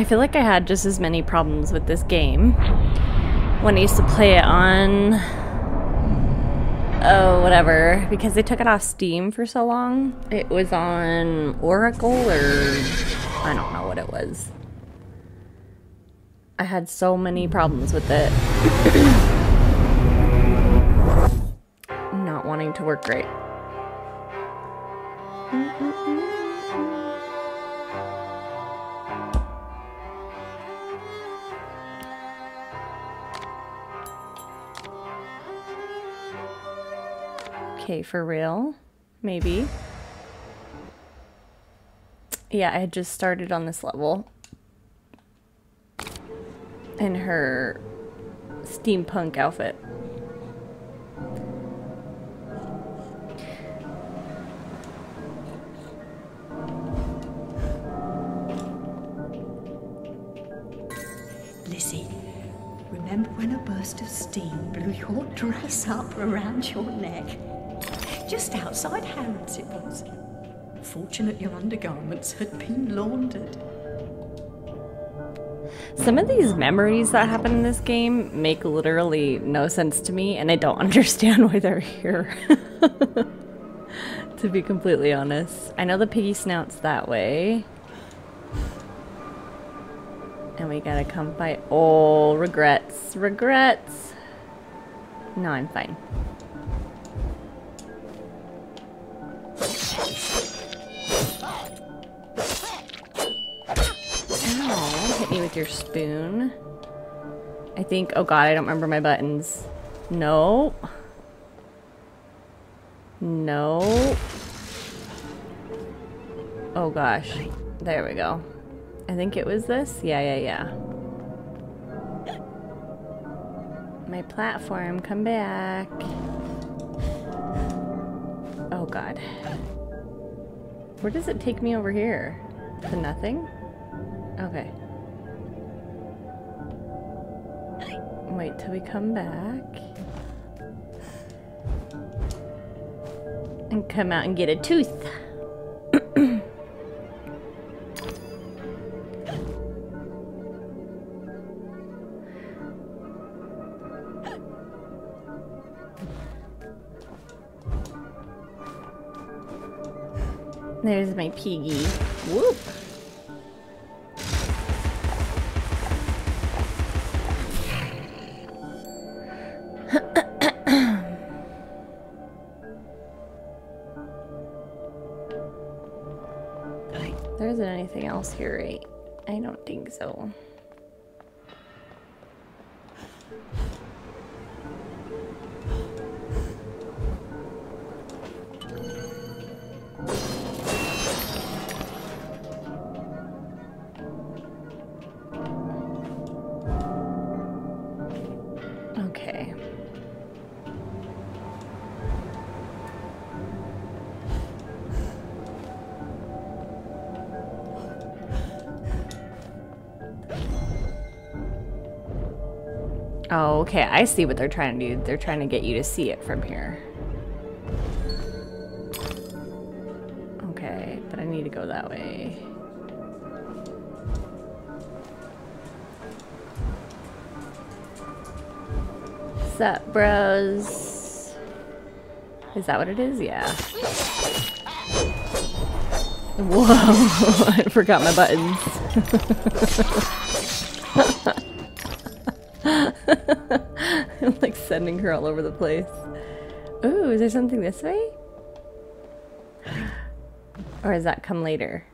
I feel like I had just as many problems with this game when I used to play it on oh whatever because they took it off Steam for so long. It was on Origin or I don't know what it was. I had so many problems with it. Not wanting to work great. Okay, for real? Maybe. Yeah, I had just started on this level. In her steampunk outfit. Lizzie, remember when a burst of steam blew your dress up around your neck? Just outside Harrods it was. Fortunate your undergarments had been laundered. Some of these memories that happen in this game make literally no sense to me, and I don't understand why they're here. to be completely honest. I know the piggy snout's that way. And we gotta come fight. Oh, regrets. Regrets. No, I'm fine. Ow, hit me with your spoon. I think, oh god, I don't remember my buttons. No. No. Oh gosh. There we go. I think it was this? Yeah, yeah, yeah. My platform, come back. Oh god. Where does it take me over here? To nothing? Okay. Wait till we come back. And come out and get a tooth. There's my piggy. Whoop. There isn't anything else here, right? I don't think so. Oh, okay. I see what they're trying to do. They're trying to get you to see it from here. Okay, but I need to go that way. Sup, bros? Is that what it is? Yeah. Whoa, I forgot my buttons. sending her all over the place. Ooh, is there something this way? Or does that come later?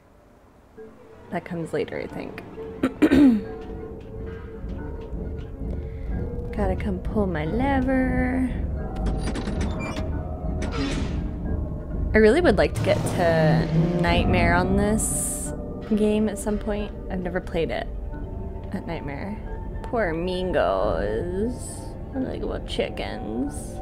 That comes later, I think. Gotta come pull my lever. I really would like to get to Nightmare on this game at some point. I've never played it at Nightmare. Poor Mingos. Like little chickens.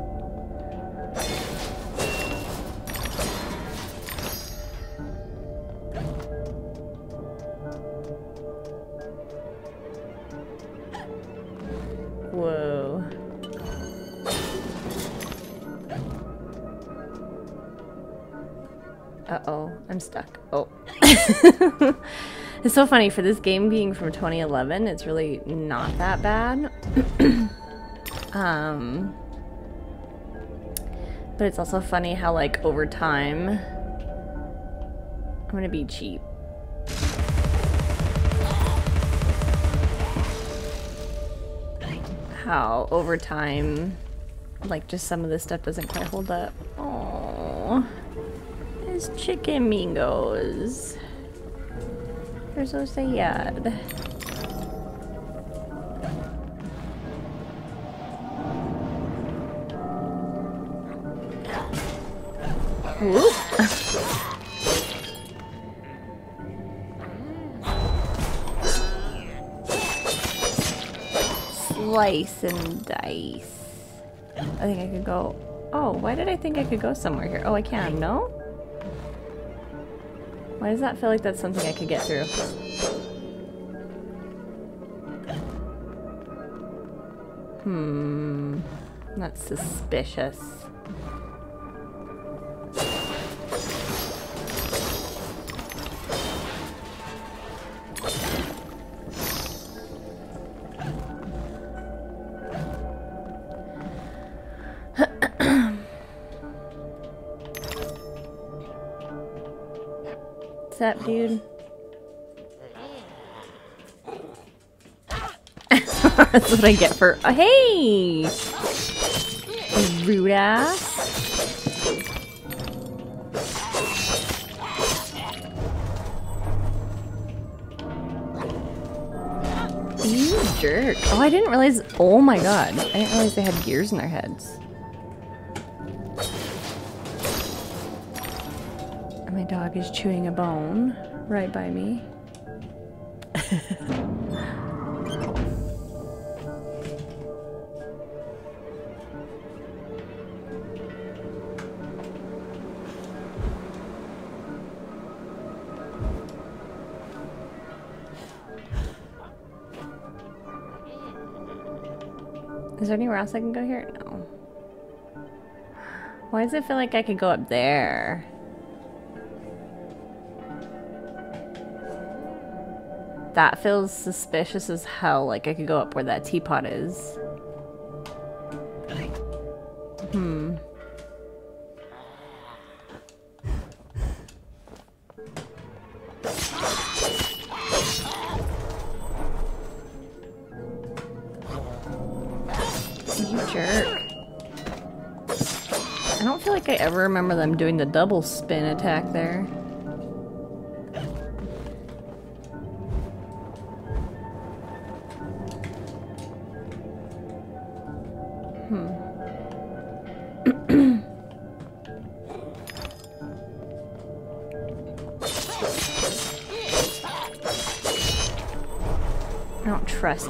Whoa. Uh-oh, I'm stuck. Oh. It's so funny for this game being from 2011. It's really not that bad. um, but it's also funny how like over time, I'm gonna be cheap. How over time, like just some of this stuff doesn't quite hold up. Oh, his chicken mingos. They're so sad. Slice and dice. I think I could go... Oh, why did I think I could go somewhere here? Oh, I can, no? Why does that feel like that's something I could get through? Hmm. That's suspicious. Dude? That's what I get for. Oh, hey! Rude ass. You jerk. Oh, I didn't realize. Oh my god. I didn't realize they had gears in their heads. Dog is chewing a bone right by me. Is there anywhere else I can go here? No. Why does it feel like I could go up there? That feels suspicious as hell. Like I could go up where that teapot is. Hmm. You jerk. I don't feel like I ever remember them doing the double spin attack there.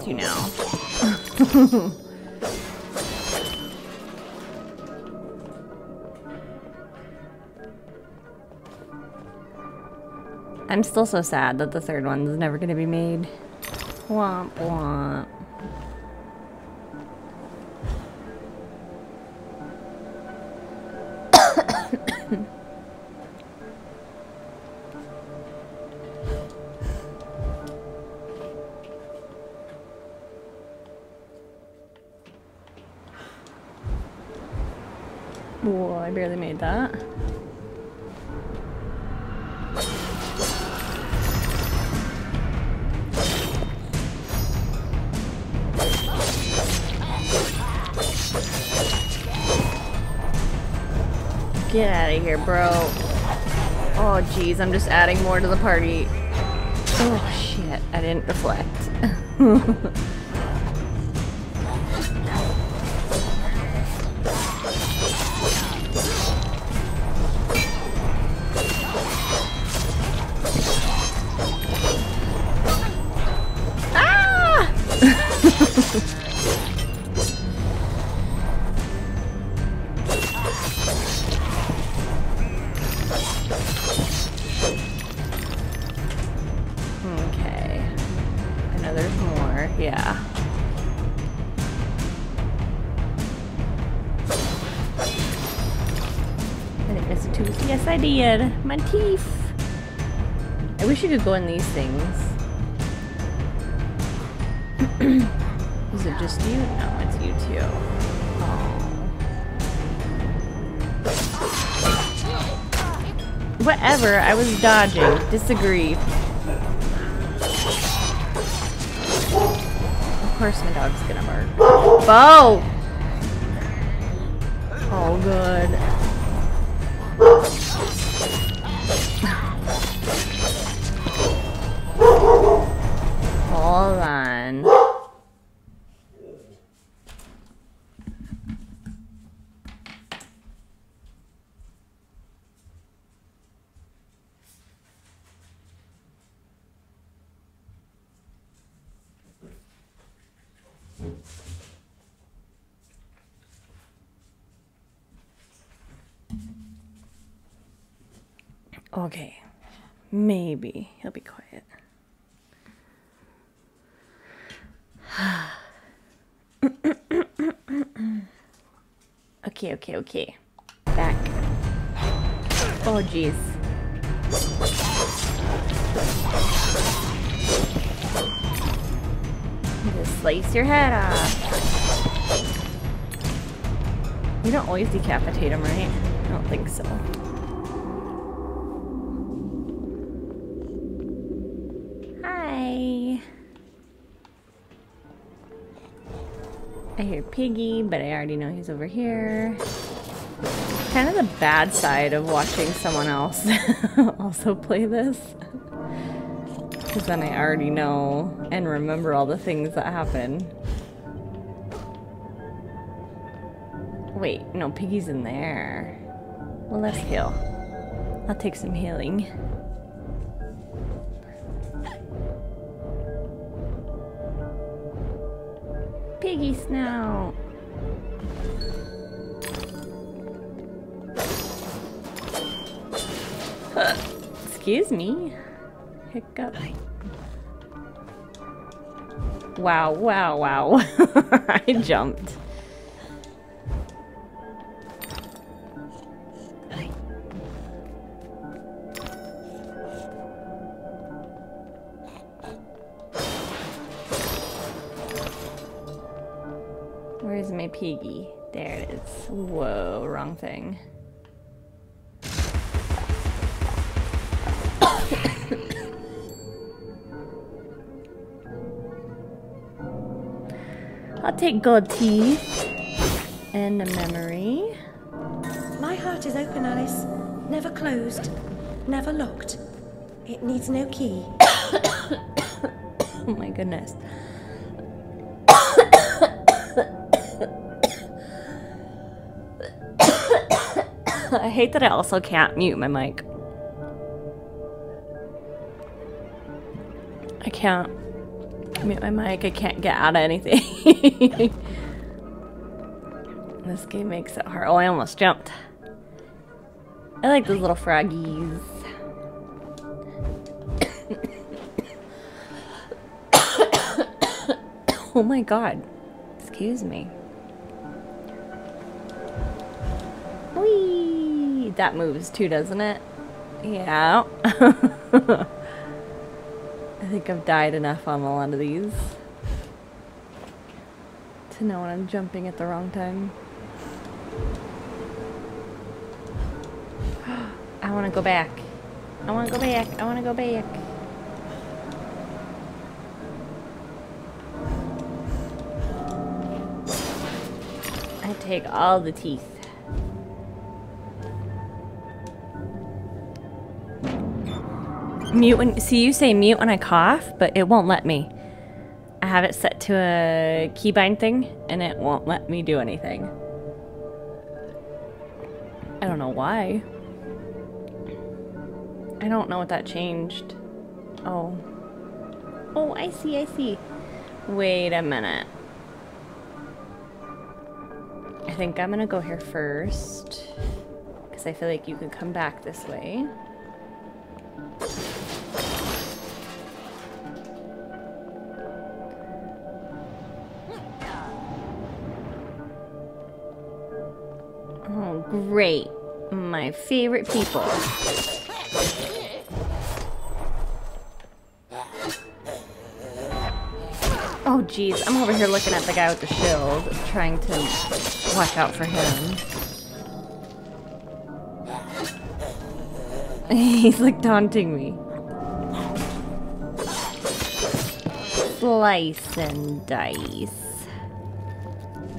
You now. I'm still so sad that the third one's never gonna be made. Womp womp. Bro. Oh, jeez, I'm just adding more to the party. Oh, shit, I didn't deflect. go in these things. Is it just you? No, it's you too. Whatever, I was dodging. Disagree. Of course my dog's gonna bark. Bo! Oh, good. Okay. Maybe he'll be quiet. okay, okay, okay. Back. Oh, jeez. Just slice your head off. You don't always decapitate him, right? I don't think so. I hear Piggy, but I already know he's over here. Kind of the bad side of watching someone else also play this. Because then I already know and remember all the things that happen. Wait, no, Piggy's in there. Well, let's heal. I'll take some healing. Excuse me. Hiccup. Wow, wow, wow. I jumped. Thing. I'll take gold teeth and a memory. My heart is open, Alice. Never closed. Never locked. It needs no key. Oh my goodness. I hate that I also can't mute my mic. I can't mute my mic. I can't get out of anything. this game makes it hard. Oh, I almost jumped. I like those little froggies. oh my god. Excuse me. That moves too, doesn't it? Yeah. I think I've died enough on a lot of these to know when I'm jumping at the wrong time. I want to go back. I want to go back. I want to go back. I take all the teeth. Mute when see you say mute when I cough, but it won't let me. I have it set to a keybind thing and it won't let me do anything. I don't know why. I don't know what that changed. Oh. Oh, I see, I see. Wait a minute. I think I'm gonna go here first. Because I feel like you can come back this way. Great. My favorite people. Oh jeez, I'm over here looking at the guy with the shield, trying to watch out for him. He's like taunting me. Slice and dice.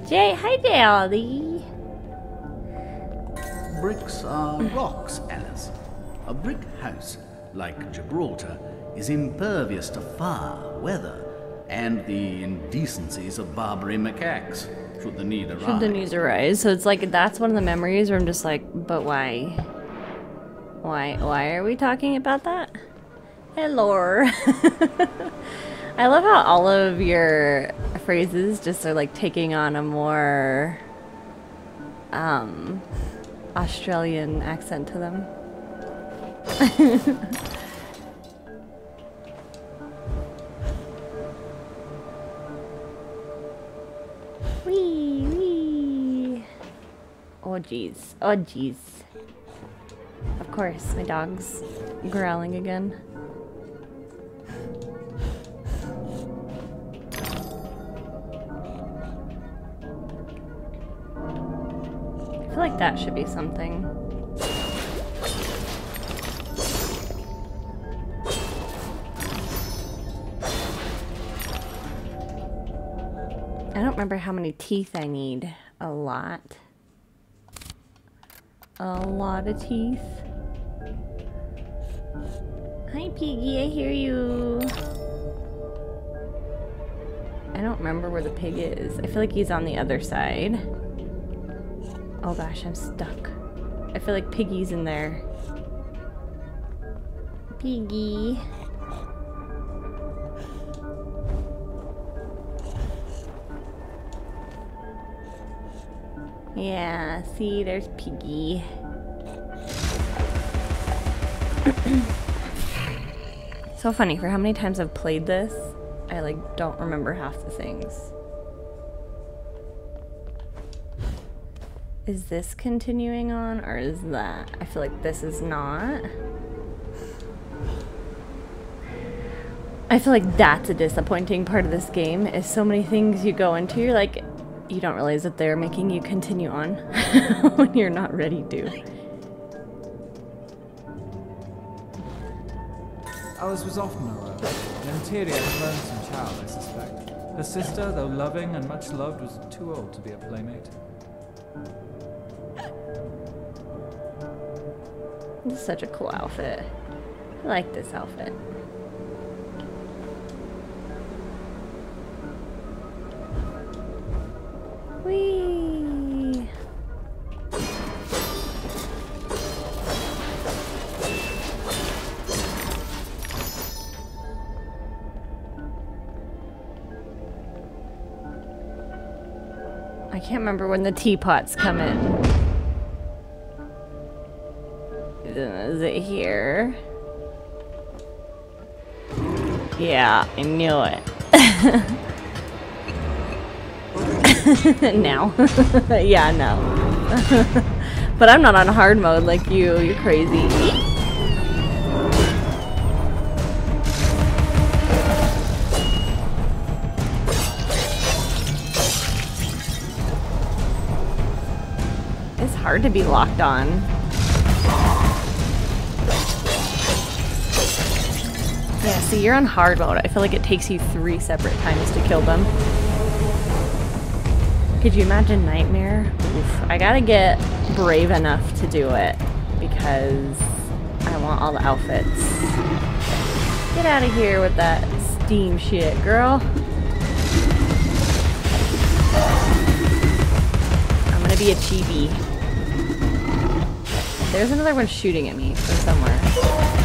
Jay, hi Daddy. Bricks are rocks, Alice. A brick house, like Gibraltar, is impervious to fire, weather, and the indecencies of Barbary macaques, should the need arise. Should the news arise? So it's like that's one of the memories where I'm just like, but why? Why? Why are we talking about that? Hello. I love how all of your phrases just are like taking on a more um Australian accent to them. Wee wee. Oh jeez. Oh jeez. Of course, my dog's growling again. Feel like that should be something. I don't remember how many teeth I need. A lot. A lot of teeth. Hi, Piggy, I hear you. I don't remember where the pig is. I feel like he's on the other side. Oh gosh, I'm stuck. I feel like Piggy's in there. Piggy. Yeah, see, there's Piggy. so funny, for how many times I've played this, I like don't remember half the things. Is this continuing on or is that? I feel like this is not. I feel like that's a disappointing part of this game is so many things you go into, you're like, you don't realize that they're making you continue on when you're not ready to. Alice was often around. An interior lonesome child, I suspect. Her sister, though loving and much loved, was too old to be a playmate. This is such a cool outfit. I like this outfit. Whee! I can't remember when the teapots come in. Is it here? Yeah, I knew it. now. yeah, no. but I'm not on hard mode like you. You're crazy. It's hard to be locked on. See, you're on hard mode. I feel like it takes you three separate times to kill them. Could you imagine Nightmare? Oof. I gotta get brave enough to do it because I want all the outfits. Get out of here with that steam shit, girl. I'm gonna be a chibi. There's another one shooting at me from somewhere.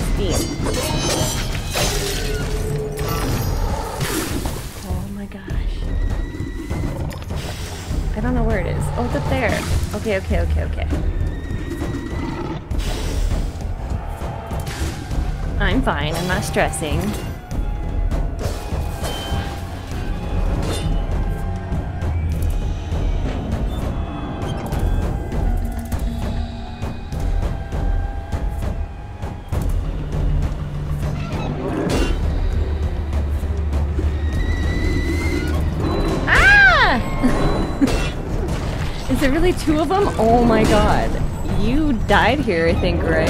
Steam. Oh my gosh. I don't know where it is. Oh, it's up there. Okay, okay, okay, okay. I'm fine. I'm not stressing. Really two of them? Oh my god. You died here, I think, right?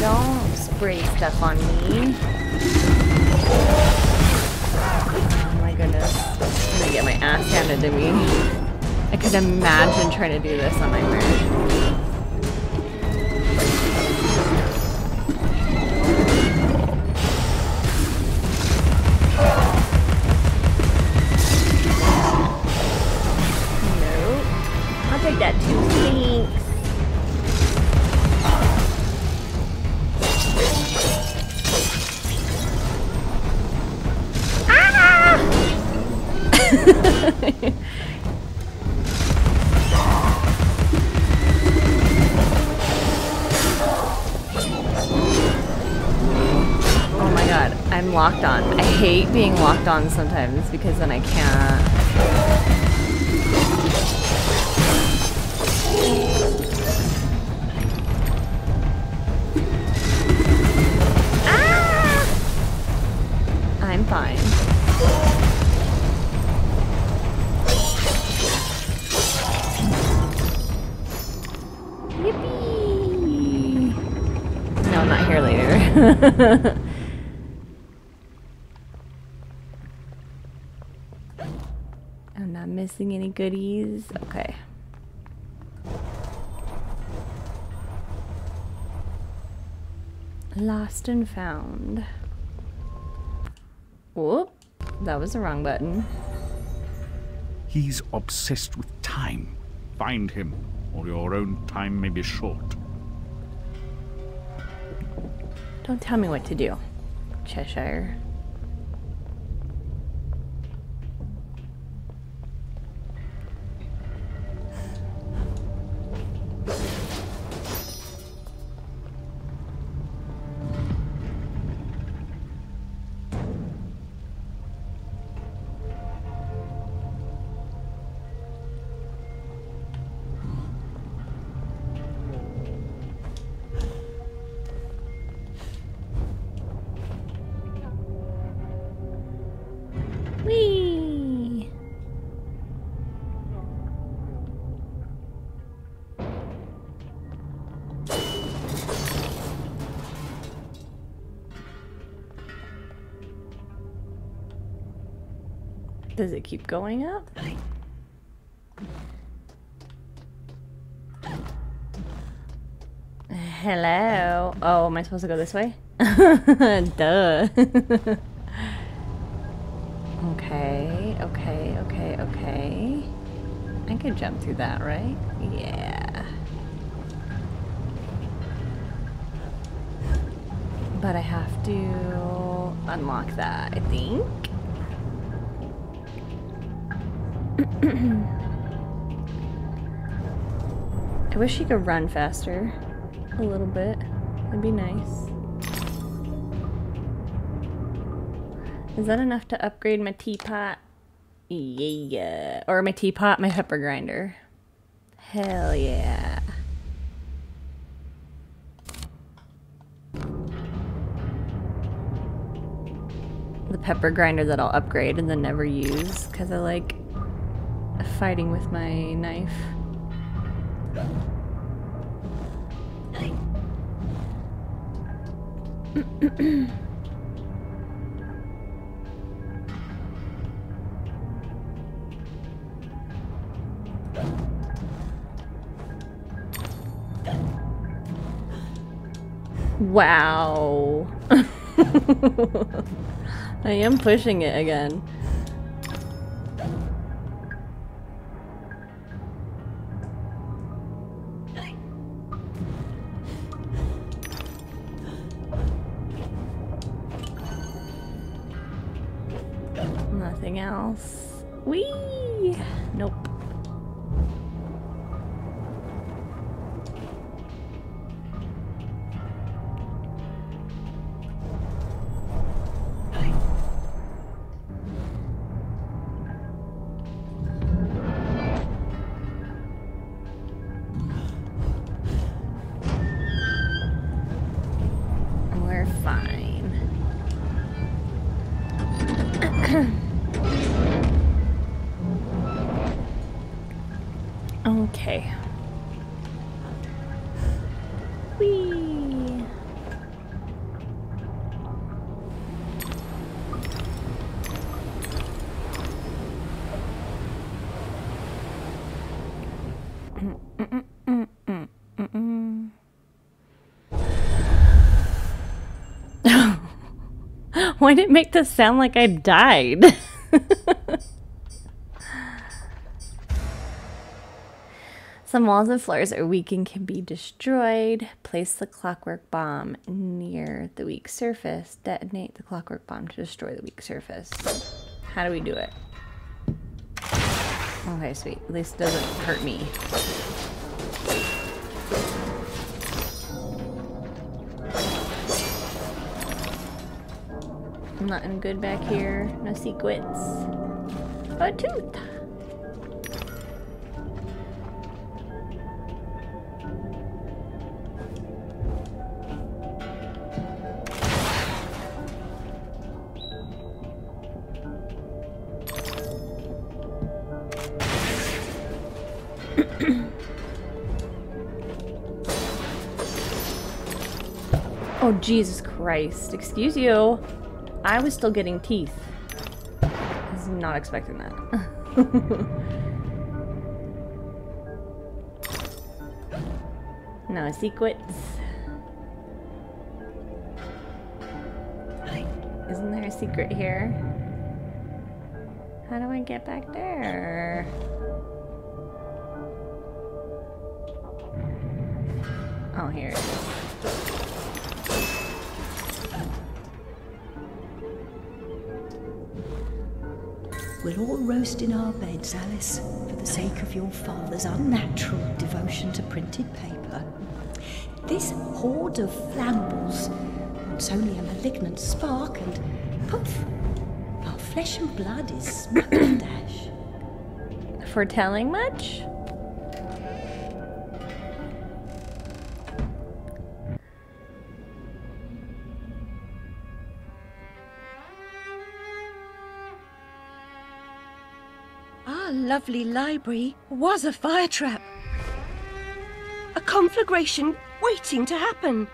Don't spray stuff on me. Oh my goodness. I'm gonna get my ass handed to me. I could imagine trying to do this on my Nope. Hate being locked on sometimes because then I can't. Ah! I'm fine. Yippee! No, I'm not here later. I'm not missing any goodies. Okay. Lost and found. Whoop. That was the wrong button. He's obsessed with time. Find him, or your own time may be short. Don't tell me what to do, Cheshire. Does it keep going up? Hello. Oh, am I supposed to go this way? Duh. okay, okay, okay, okay. I could jump through that, right? Yeah. But I have to unlock that, I think. I wish you could run faster. A little bit. That'd be nice. Is that enough to upgrade my teapot? Yeah. Or my teapot, my pepper grinder. Hell yeah. The pepper grinder that I'll upgrade and then never use because I like fighting with my knife. Wow. I am pushing it again. Why did it make this sound like I died? Some walls and floors are weak and can be destroyed. Place the clockwork bomb near the weak surface. Detonate the clockwork bomb to destroy the weak surface. How do we do it? Okay, sweet. At least it doesn't hurt me. Nothing good back here. No secrets. A tooth. Oh, Jesus Christ. Excuse you. I was still getting teeth. I was not expecting that. no secrets. Isn't there a secret here? How do I get back there? Oh, here it is. Roast in our beds, Alice, for the sake of your father's unnatural devotion to printed paper. This horde of flambles wants only a malignant spark, and poof, our flesh and blood is smack and dash. Foretelling much? Lovely library was a fire trap. A conflagration waiting to happen.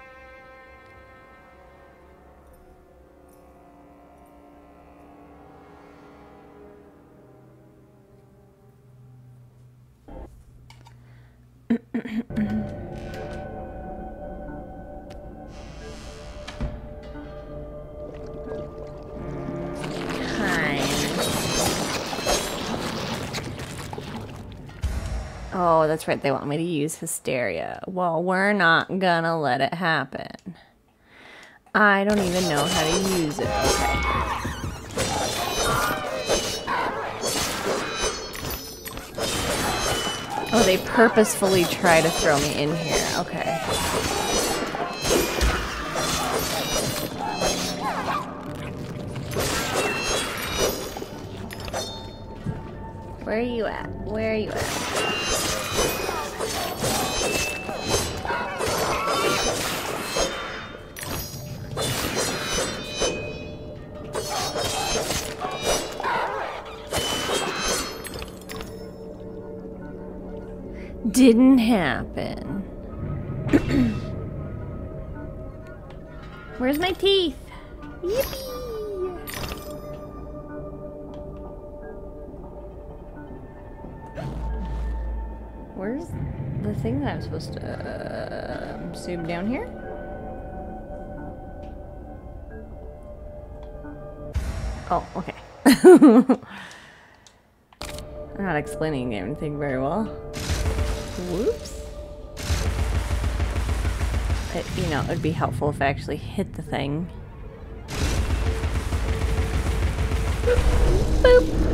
That's right. They want me to use hysteria. Well, we're not gonna let it happen. I don't even know how to use it. Okay. Oh, they purposefully try to throw me in here. Okay. Where are you at? Where are you at? didn't happen. Where's my teeth? Yippee! Where's the thing that I'm supposed to uh, zoom down here? Oh, okay. I'm not explaining anything very well. Whoops. It, you know, it would be helpful if I actually hit the thing. Boop.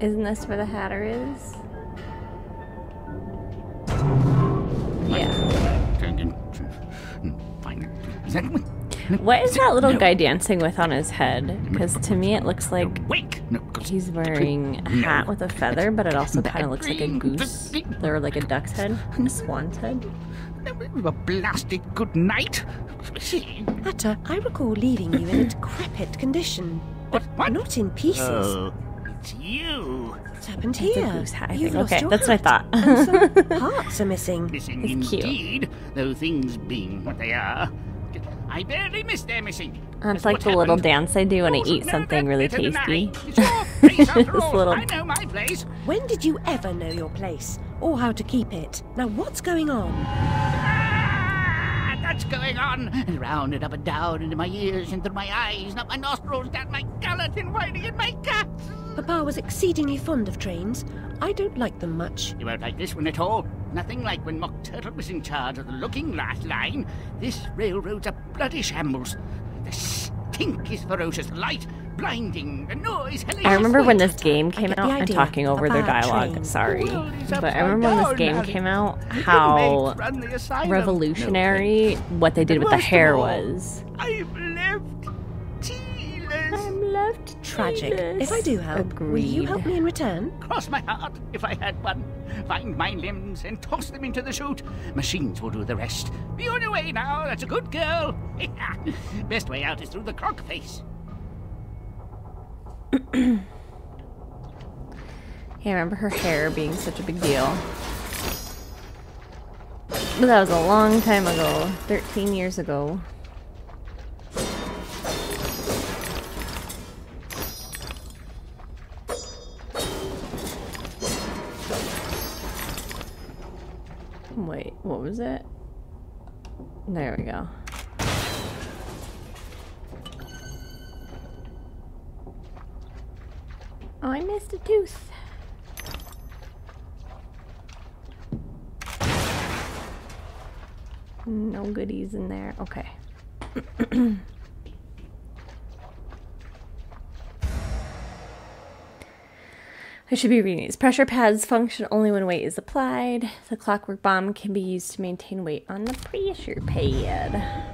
Isn't this where the Hatter is? What is that little No. guy dancing with on his head? Because to me it looks like Wake! No, 'cause- he's wearing a hat with a feather, but it also kind of looks like a goose. Or like a duck's head. A swan's head. A blasted good night. Atta, I recall leaving you in a decrepit condition, but What? not in pieces. Oh, it's you. What's happened a here? goose hat, I You've lost Okay, your that's what I hat, thought. and some parts are missing. Missing It's cute. indeed, though things being what they are. I barely missed their missing. That's like the little dance I do when I eat something really tasty. It's your place after This little- I know my place. When did you ever know your place? Or how to keep it? Now what's going on? Ah, that's going on. And round and up and down into my ears, into my eyes, and up my nostrils, down my gullet, and whining in my guts. Papa was exceedingly fond of trains. I don't like them much. You won't like this one at all. Nothing like when Mock Turtle was in charge of the looking glass line. This railroad's a bloody shambles. The stink is ferocious, light blinding, the noise hellacious. I remember when this game came out. I'm talking over their dialogue. trains. Sorry, The world is but I remember when this game came out, how inmates run the asylum. revolutionary what they did with the hair all, was. I'm left tealess. left Tragic. If I do help, will you help me in return? Cross my heart if I had one. Find my limbs and toss them into the chute. Machines will do the rest. Be on your way now. That's a good girl. Best way out is through the croc face. Yeah, I remember her hair being such a big deal. But that was a long time ago. 13 years ago. Wait, what was it? There we go. Oh, I missed a tooth. No goodies in there. Okay. I should be reading these. Pressure pads function only when weight is applied. The clockwork bomb can be used to maintain weight on the pressure pad.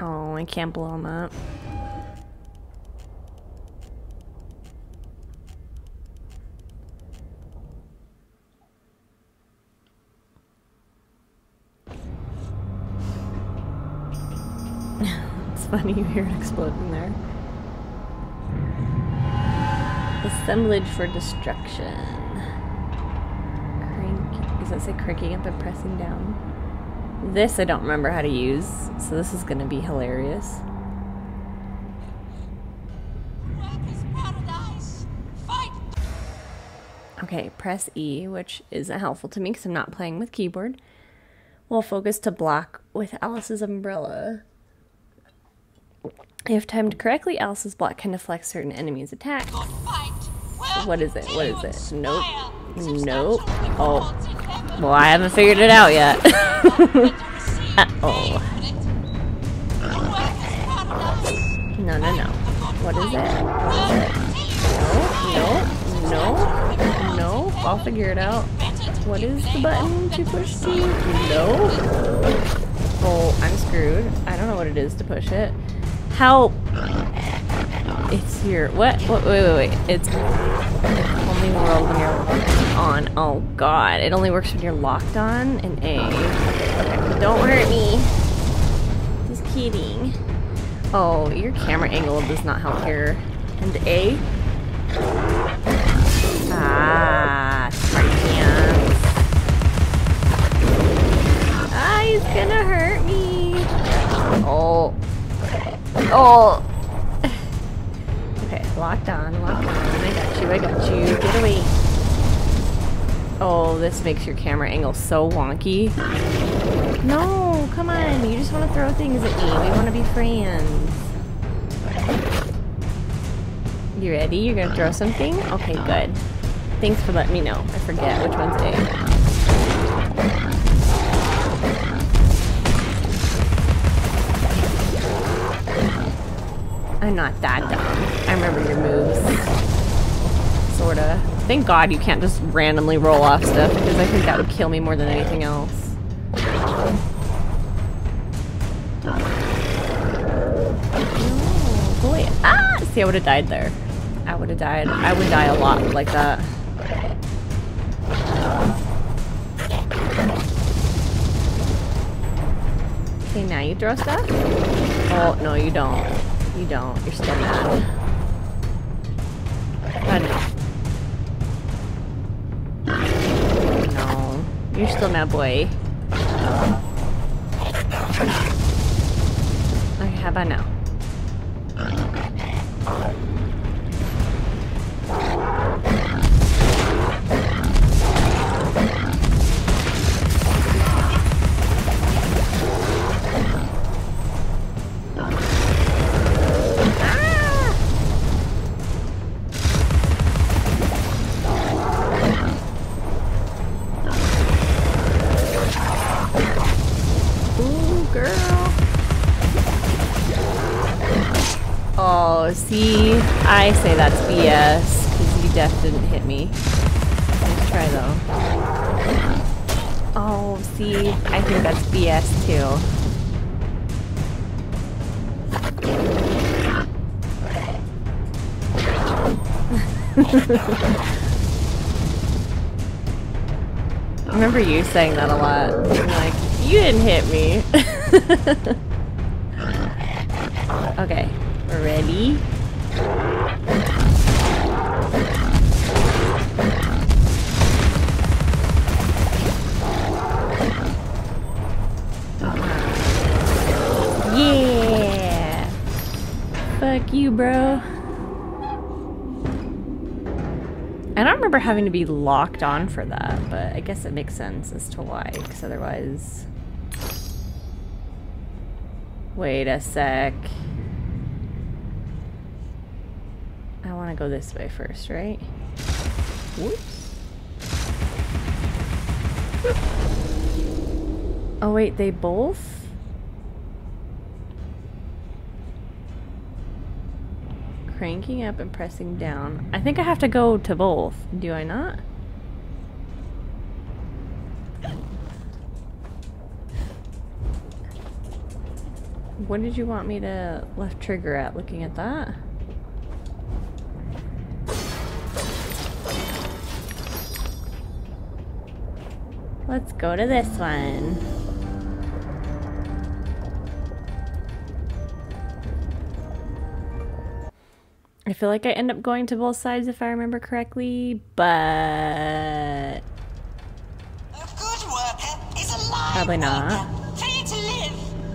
Oh, I can't blow them up. it's funny you hear it explode in there. Assemblage for destruction. Crank. Does that say cranking up and pressing down? This I don't remember how to use, so this is gonna be hilarious. Okay, press E, which isn't helpful to me because I'm not playing with keyboard. We'll focus to block with Alice's umbrella. If timed correctly, Alice's block can deflect certain enemies' attacks. What is it? What is it? Nope. Nope. Oh. Well, I haven't figured it out yet. Uh-oh. No, no, no. What is it? What is it? No, no, no, no. I'll figure it out. What is the button to push to? No. Oh, I'm screwed. I don't know what it is to push it. Help! It's here. What? what? Wait, wait, wait. It's only world when you're on. Oh god. It only works when you're locked on and A. Don't hurt me. Just kidding. Oh, your camera angle does not help here. And A? Ah, smart pants. Ah, he's gonna hurt me. Oh. Oh. Okay, locked on, locked on. I got you, I got you. Get away. Oh, this makes your camera angle so wonky. No, come on. You just want to throw things at me. We want to be friends. You ready? You're gonna throw something? Okay, good. Thanks for letting me know. I forget which one's A. I'm not that dumb. I remember your moves. Sorta. Thank God you can't just randomly roll off stuff because I think that would kill me more than anything else. Oh boy. Ah! See, I would have died there. I would have died. I would die a lot like that. Okay, now you throw stuff? Oh, no, you don't. You don't. You're still mad. God, no. No. You're still mad, boy. Okay, how about now? I say that's BS because you def didn't hit me. Let's try though. Oh, see, I think that's BS too. I remember you saying that a lot. Like, you didn't hit me. okay, we're ready. You, bro. I don't remember having to be locked on for that, but I guess it makes sense as to why, because otherwise... Wait a sec. I want to go this way first, right? Whoops. Oh wait, they both? Cranking up and pressing down. I think I have to go to both. Do I not? What did you want me to left trigger at looking at that? Let's go to this one. I feel like I end up going to both sides if I remember correctly, but A good worker is a Probably not. worker, free to live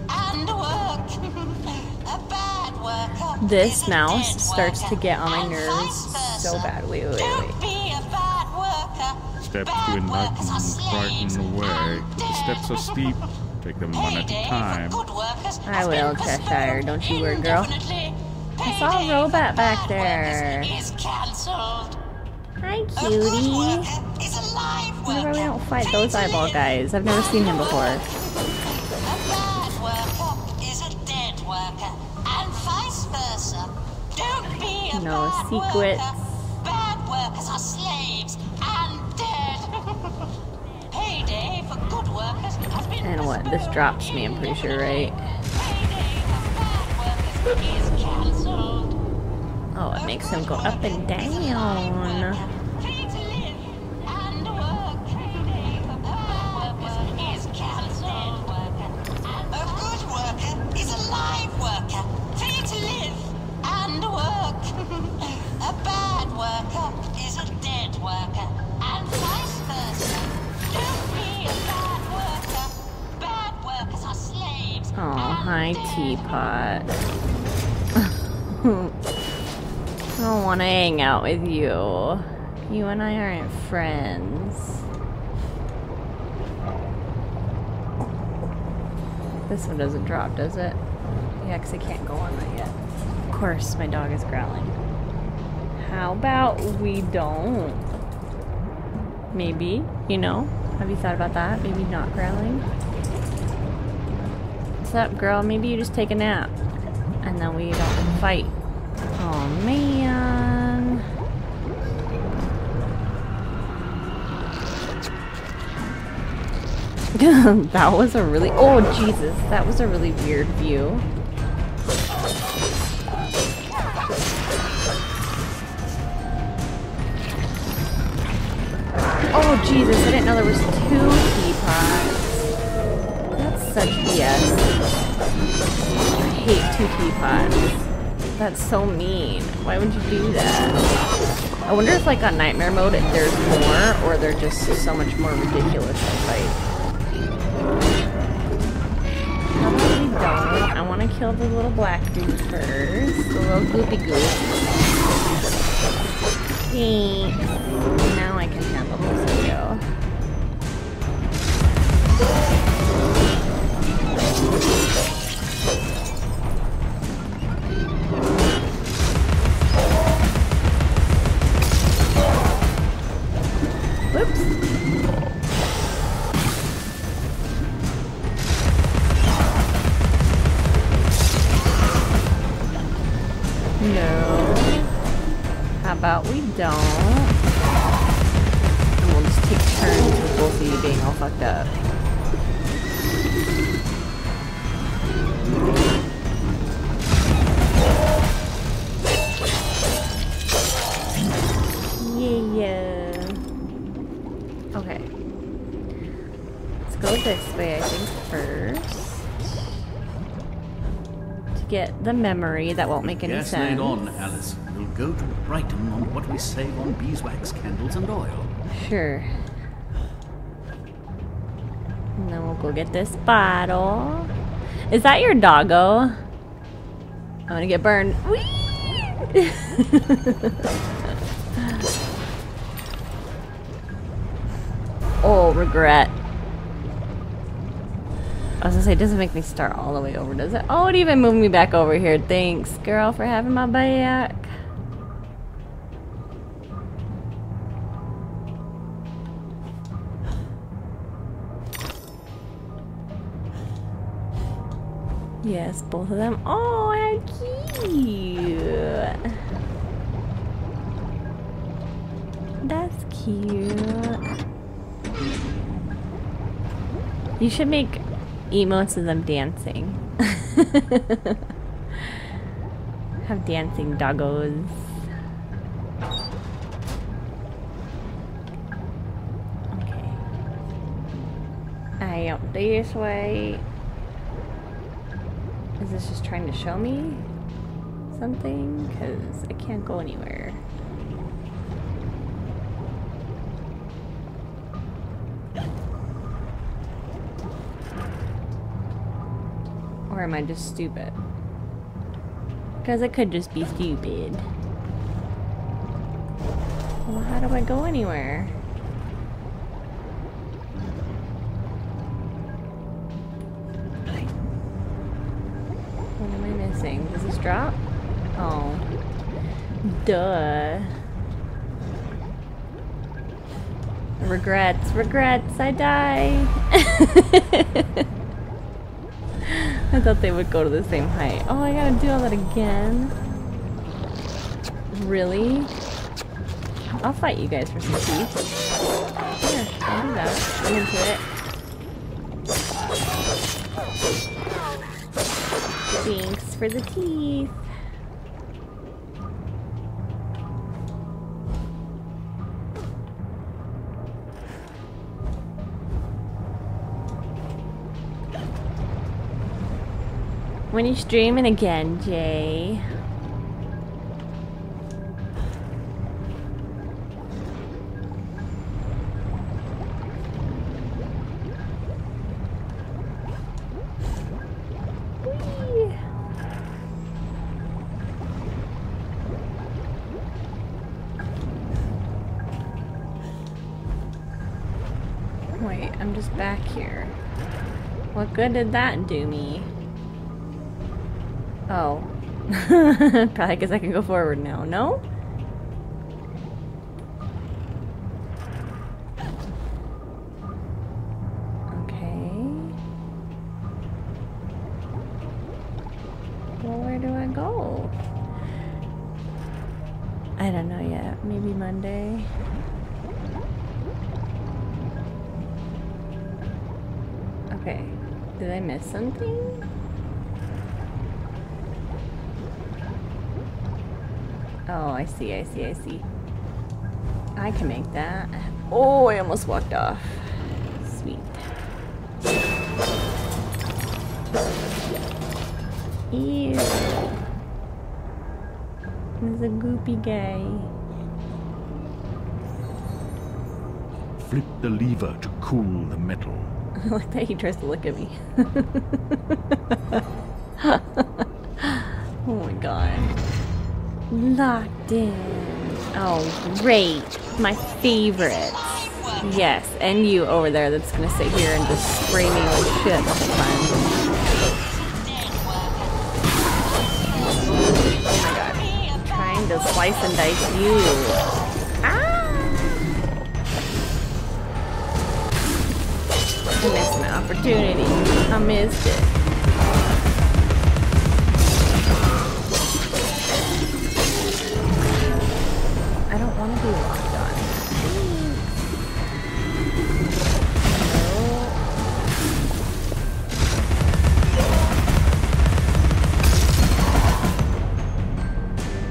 and work. a bad worker this is mouse dead starts to get on my nerves so versa. bad. Wait, wait, wait, Don't wait. be a bad worker. Steps Bad to enlighten workers are slaves the way. the steps are steep. Take them one at Payday a for time. good workers I will, been Cheshire. Don't you worry, girl. I saw a robot back there. Hi, cutie. worker is a live Wonder why we don't fight those eyeball guys. I've never seen him before. A bad worker is a dead worker, and vice versa. Don't be a No bad secrets. worker. Bad workers are slaves and dead. Payday for good workers has been And what? This drops me, I'm pretty sure, right? Oh, it makes him go up and down. A bad worker is a dead worker, and vice versa. Oh, my teapot. I don't want to hang out with you. You and I aren't friends. This one doesn't drop, does it? Yeah, because I can't go on that yet. Of course, my dog is growling. How about we don't? Maybe, you know? Have you thought about that? Maybe not growling? What's up, girl? Maybe you just take a nap. And then we don't fight. Oh, man. that was a really... Oh, Jesus. That was a really weird view. Oh, Jesus. I didn't know there was two teapots. That's such BS. That's so mean. Why would you do that? I wonder if, like, on Nightmare mode, if there's more, or they're just so much more ridiculous to fight. We don't? I want to kill the little black dude first. The little goopy goop. Thanks. Now I can handle this video. The memory that won't make any Gas sense. laid on, Alice. We'll go to Brighton on what we save on beeswax, candles, and oil. Sure. And then we'll go get this bottle. Is that your doggo? I'm gonna get burned. Whee! oh, regret. Was gonna say, it doesn't make me start all the way over, does it? Oh, it even moved me back over here. Thanks, girl, for having my back. Yes, both of them. Oh, how cute. That's cute. You should make emotes of them dancing. Have dancing doggos. Okay. I up this way. Is this just trying to show me something? Because I can't go anywhere. Or am I just stupid? Because I could just be stupid. Well, how do I go anywhere? What am I missing? Does this drop? Oh. Duh. Regrets, regrets, I die. I thought they would go to the same height. Oh, I gotta do all that again? Really? I'll fight you guys for some teeth. Here, I'll do that. I'm into it. Thanks for the teeth. When he's dreaming again, Jay. Wait, I'm just back here. What good did that do me? Probably because I can go forward now. No? See, I see, I can make that. Oh, I almost walked off. Sweet. Ew. There's a goopy guy. Flip the lever to cool the metal. I like that he tries to look at me. oh my god. Locked in. Oh, great. My favorite. Yes, and you over there that's gonna sit here and just spray me with shit the time. Oh my god. Trying to slice and dice you. Ah! I missed my opportunity. I missed it.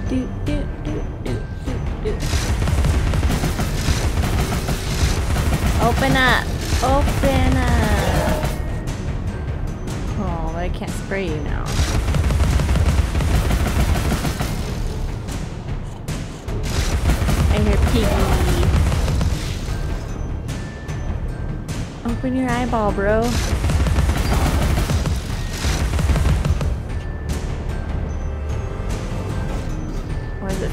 Open up! Open up! Oh, but I can't spray you now. I hear piggy. Open your eyeball, bro.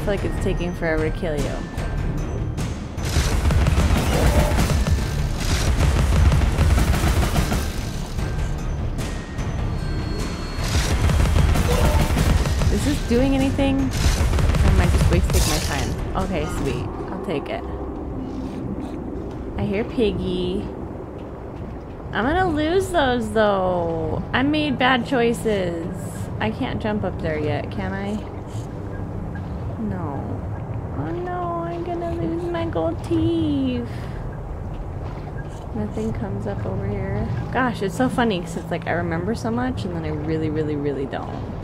Feel like it's taking forever to kill you? Is this doing anything? Or am I just wasting my time? Okay, sweet. I'll take it. I hear Piggy. I'm gonna lose those though. I made bad choices. I can't jump up there yet, can I? No. Oh no, I'm gonna lose my gold teeth. Nothing comes up over here. Gosh, it's so funny because it's like I remember so much and then I really, really, really don't.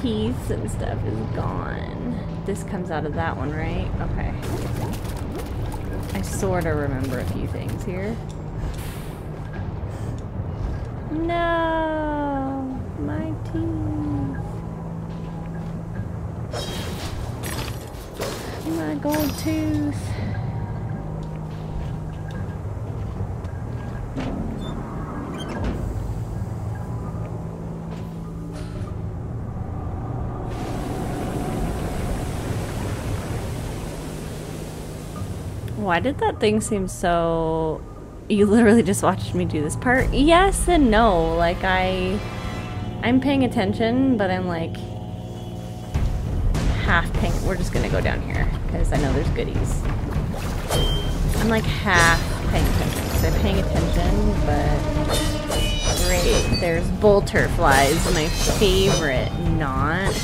Teeth and stuff is gone. This comes out of that one, right? Okay. I sort of remember a few things here. No! My teeth. My gold tooth. Why did that thing seem so... You literally just watched me do this part? Yes and no. Like, I... I'm paying attention, but I'm like... Half paying... We're just gonna go down here, because I know there's goodies. I'm like half paying attention, because I'm paying attention, but... Great, there's bolter flies, my favorite knot.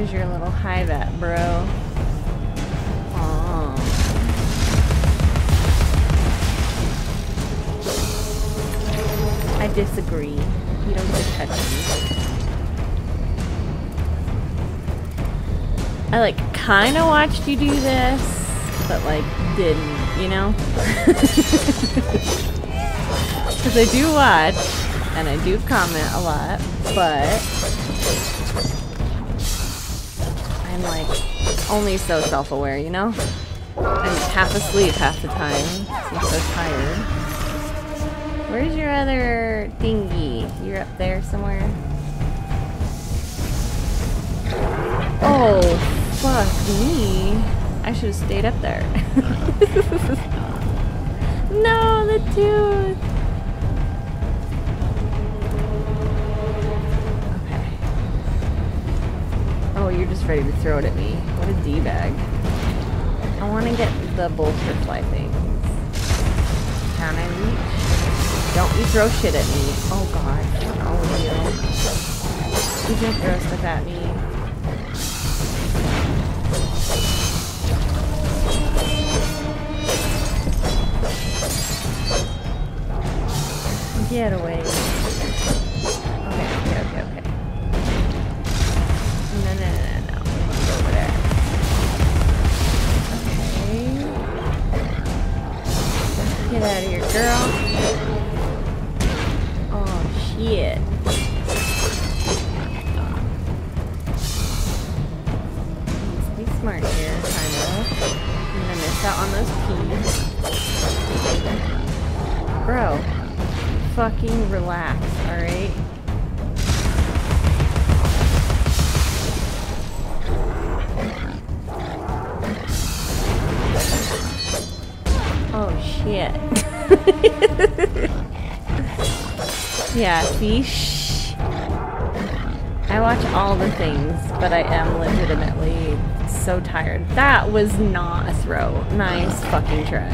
Where's your little hive at, bro? I disagree. You don't get me. I like kind of watched you do this, but like didn't, you know? Because I do watch and I do comment a lot, but like only so self-aware, you know? I'm half asleep half the time. I'm so tired. Where's your other thingy? You're up there somewhere. Oh, fuck me. I should have stayed up there. no, the tooth. Oh, you're just ready to throw it at me. What a d-bag. I want to get the bolter fly things. Can I reach? Don't you throw shit at me. Oh god. Oh you. You can't throw stuff at me. Get away. Out of here, girl. Oh, shit. Be smart here, kind of. I'm gonna miss out on those keys. Bro, fucking relax, yeah, see? Shh. I watch all the things, but I am legitimately so tired. That was not a throw. Nice fucking try.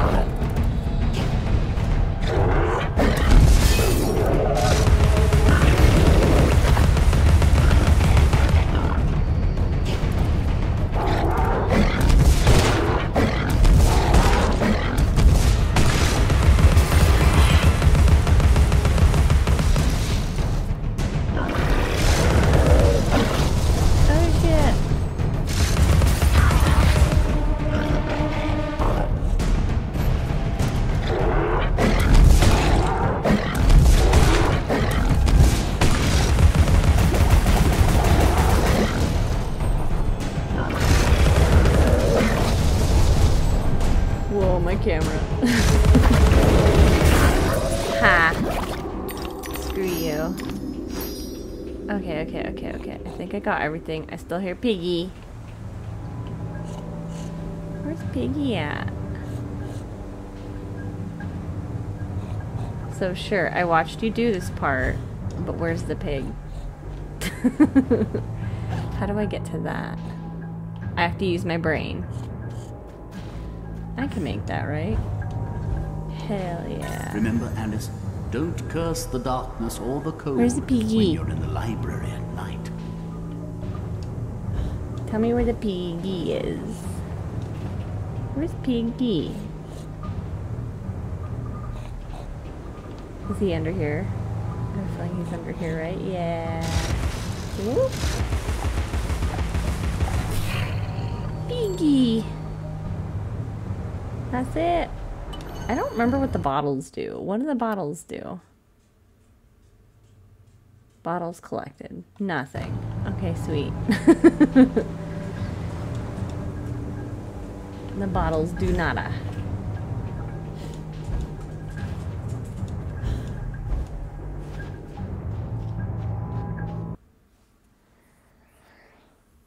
I think I got everything. I still hear Piggy. Where's Piggy at? So sure, I watched you do this part, but where's the pig? How do I get to that? I have to use my brain. I can make that, right? Hell yeah. Remember, Alice, don't curse the darkness or the cold Where's the piggy? when you're in the library Tell me where the piggy is. Where's Piggy? Is he under here? I feel feeling he's under here, right? Yeah. Piggy! That's it. I don't remember what the bottles do. What do the bottles do? Bottles collected. Nothing. Okay, sweet. the bottles do nada.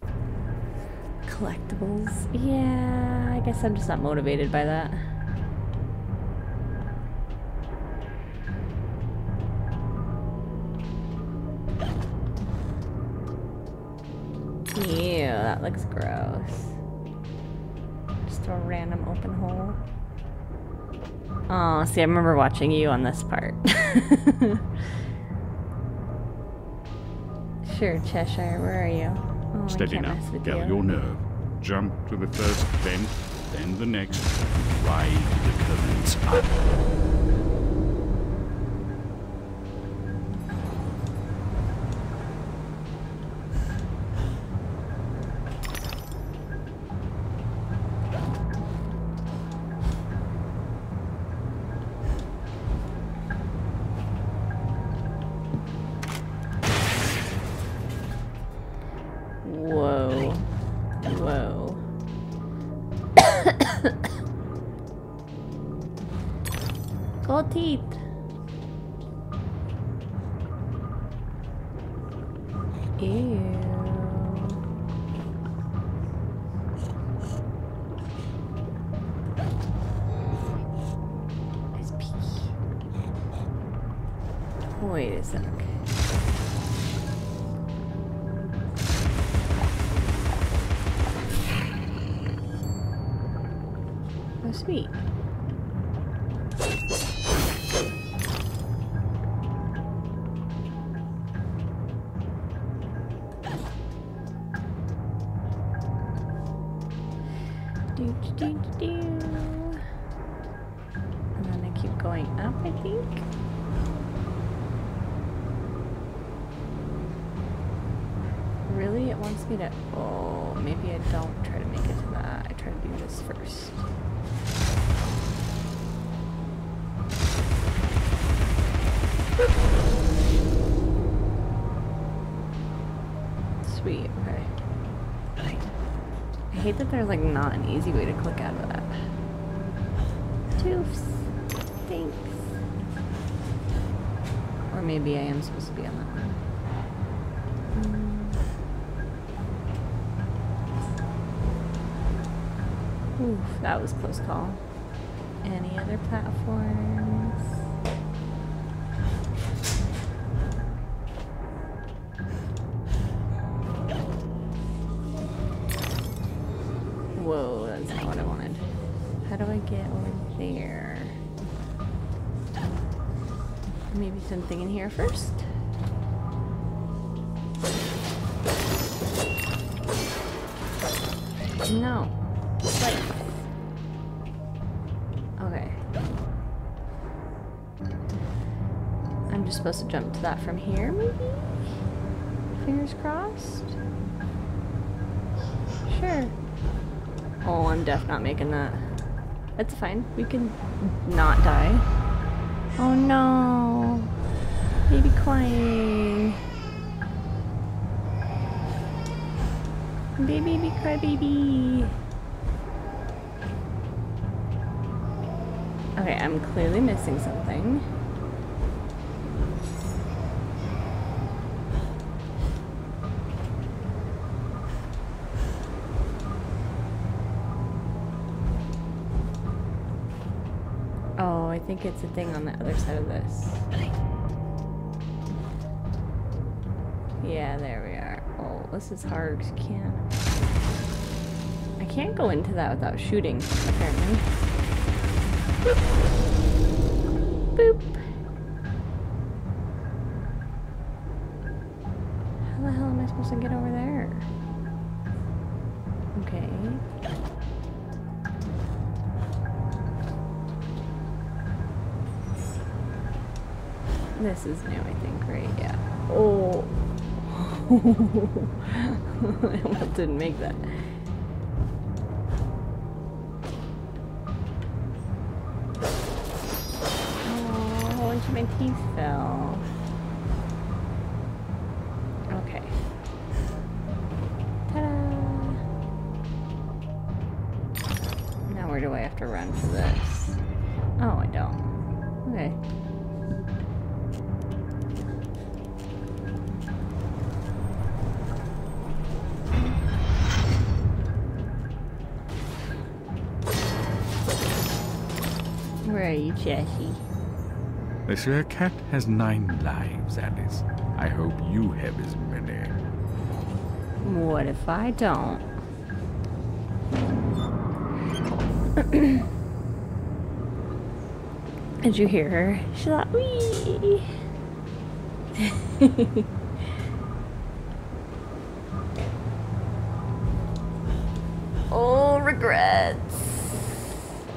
Uh, collectibles. Yeah, I guess I'm just not motivated by that. Ew, that looks gross. A random open hole. Oh, see, I remember watching you on this part. sure, Cheshire, where are you? Oh, Steady now. Gather you. your nerve. Jump to the first vent, then the next. Ride the currents up. Not an easy way to click out of that. Toofs. Thanks. Or maybe I am supposed to be on that one. Oof, that was close call. Do I get over there? Maybe something in here first? No. Like. Okay. I'm just supposed to jump to that from here, maybe? Fingers crossed? Sure. Oh, I'm def not making that. That's fine. We can not die. Oh no. Baby crying. Baby, baby, cry baby. Okay, I'm clearly missing something. Think it's a thing on the other side of this. Yeah, there we are. Oh, this is hard you can't. I can't go into that without shooting, apparently. This is new, I think, right? Yeah. Oh. I almost didn't make that. Oh, a bunch of my teeth fell. Where are you, Jessie? They say a cat has nine lives, Alice. I hope you have as many. What if I don't? Did you hear her? She thought, wee. oh, regrets.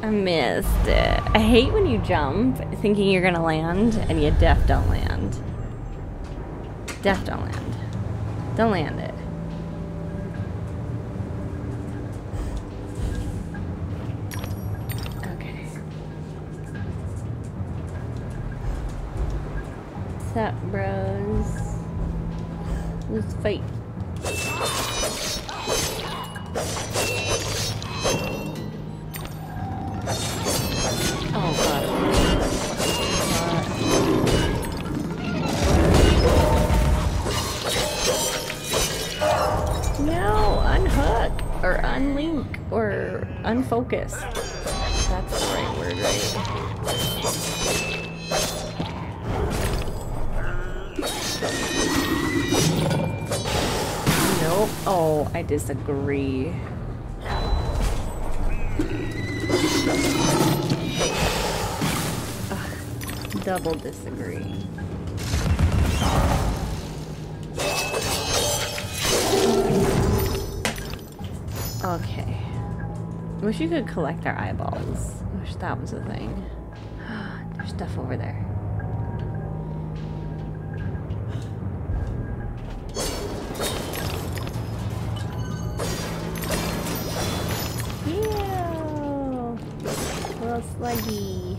I missed it. I hate when you jump thinking you're gonna land and you def don't land. Def don't land. Don't land or unlink or unfocus. That's the right word, right? Nope. Oh, I disagree. Ugh, double disagree. Okay. Wish you could collect our eyeballs. Wish that was a thing. There's stuff over there. Ew. Little sluggy.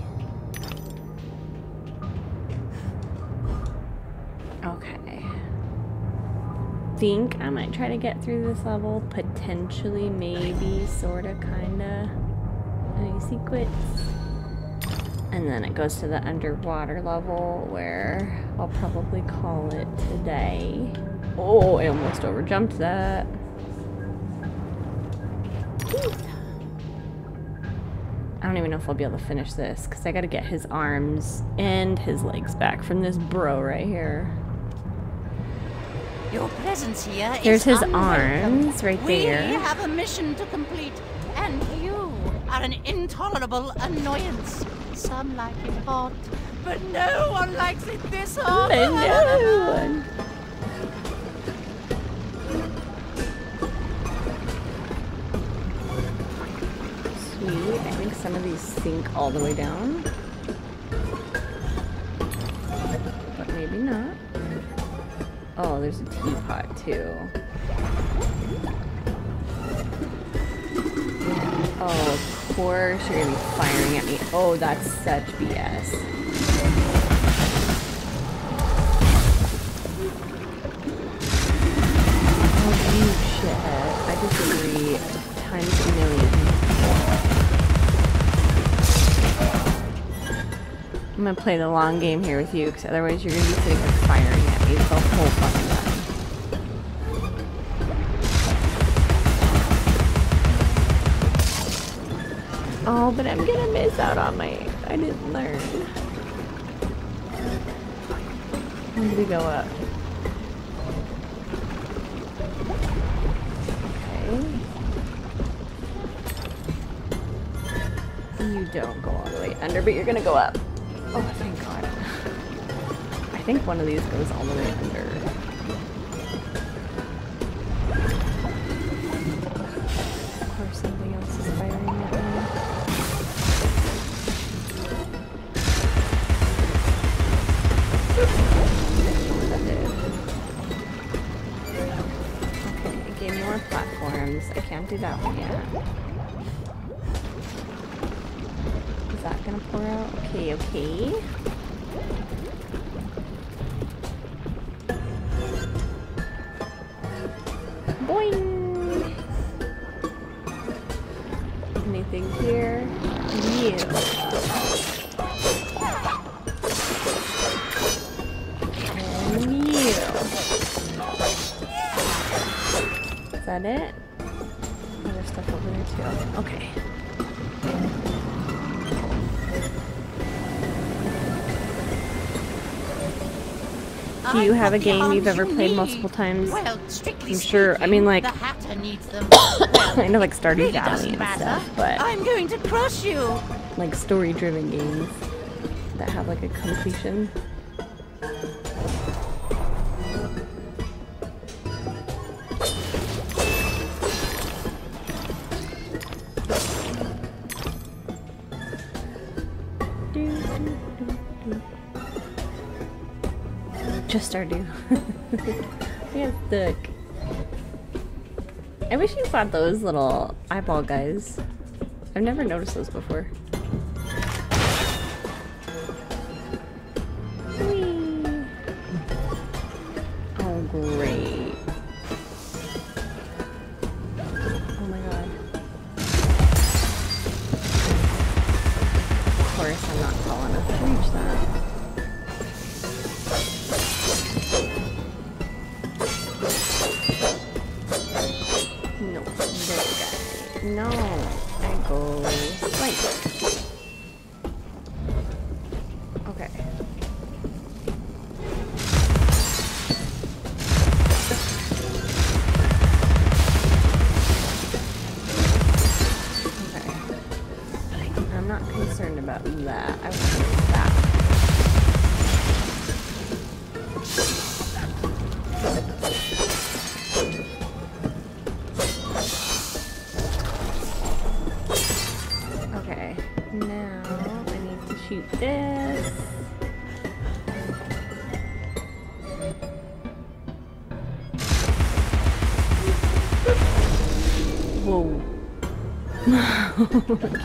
Think I might try to get through this level. Potentially, maybe, sorta, kinda. Any secrets? And then it goes to the underwater level where I'll probably call it today. Oh, I almost overjumped that. I don't even know if I'll be able to finish this because I gotta get his arms and his legs back from this bro right here. Your presence here is There's his unwelcome. arms right We there. We have a mission to complete, and you are an intolerable annoyance. Some like it hot, but no one likes it this hot. Hello. Sweet. I think some of these sink all the way down. But maybe not. Oh, there's a teapot too. Oh, of course you're gonna be firing at me. Oh, that's such BS. Oh. I disagree times a million. I'm gonna play the long game here with you, because otherwise you're gonna be sitting there firing me the whole fucking time. Oh, but I'm gonna miss out on my. I didn't learn. When did we go up? Okay. You don't go all the way under, but you're gonna go up. Think one of these goes all the way under. Something else is. Okay, it gave me more platforms. I can't do that one yet. Is that gonna pour out? Okay, okay. That it? Oh, there's stuff over too. Okay. Do you I've a game you've ever you played need. multiple times? Well, strictly I'm sure- I mean, like- the Hatter needs them. I know like Stardew really Valley and matter. stuff, but I'm going to crush you. like story-driven games that have like a completion. Stardew. look. I wish you bought those little eyeball guys. I've never noticed those before.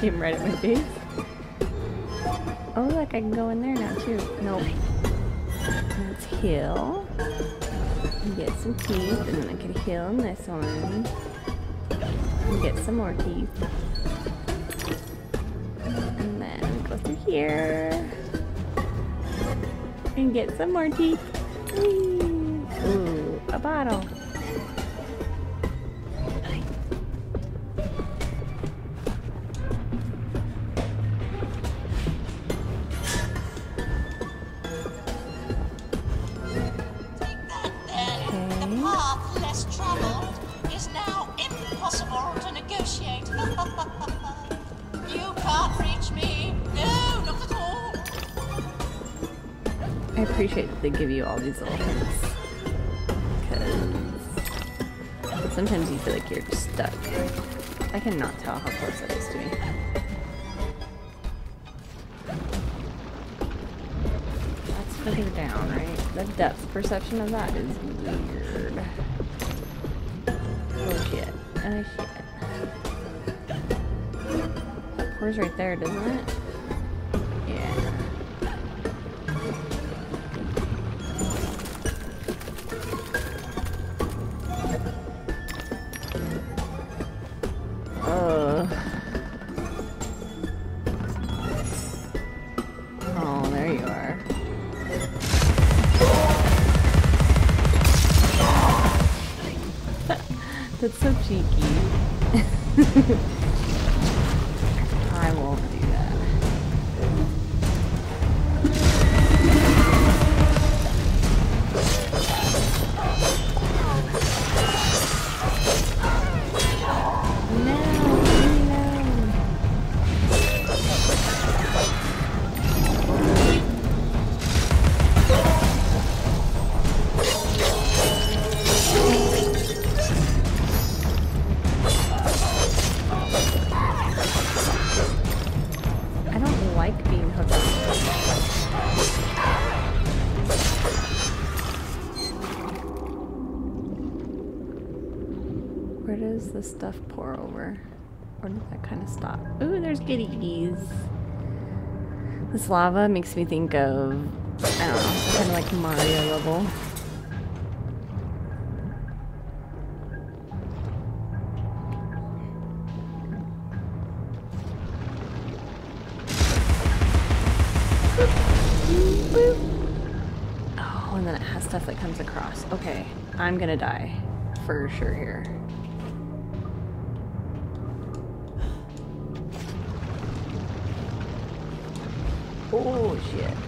Came right at my face. Oh look, I can go in there now too. Nope. Let's heal. And get some teeth, and then I can heal this one. And get some more teeth. And then go through here. And get some more teeth. All these little hints. Because sometimes you feel like you're stuck. I cannot tell how close that is to me. That's further down, right? The depth perception of that is weird. Oh shit. Oh shit. Pours right there, doesn't it? This lava makes me think of, I don't know, kind of like Mario level. Oh, and then it has stuff that comes across. Okay, I'm gonna die for sure here. Shit.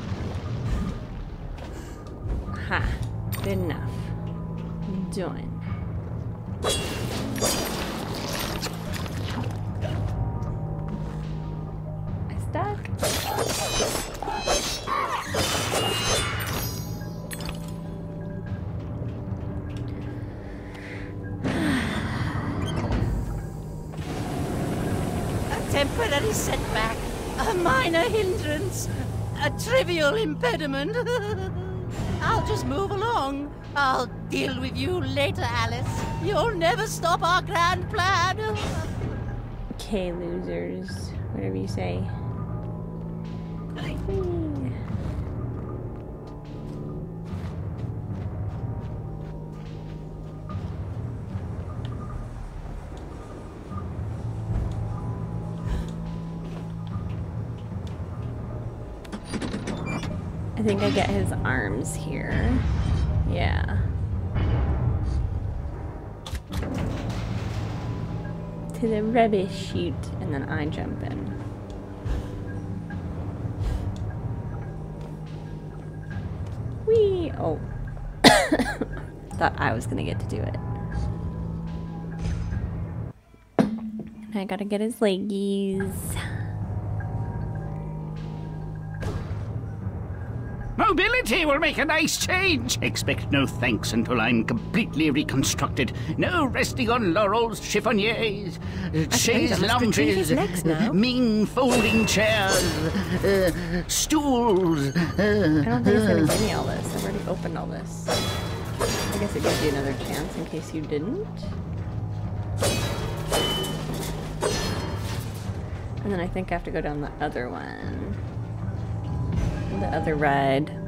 Impediment. I'll just move along. I'll deal with you later, Alice. You'll never stop our grand plan. Okay, losers. Whatever you say. Think I get his arms here. Yeah. To the rubbish chute, and then I jump in. Whee! Oh. Thought I was gonna get to do it. I gotta get his leggies. Mobility will make a nice change. Expect no thanks until I'm completely reconstructed. No resting on laurels, chiffoniers, uh, chaise I must retrieve his legs now. lounges, mean folding chairs, uh, stools. I Uh, don't think it's gonna give me all this. I've already opened all this. I guess it gives you another chance in case you didn't. And then I think I have to go down the other one. The other ride.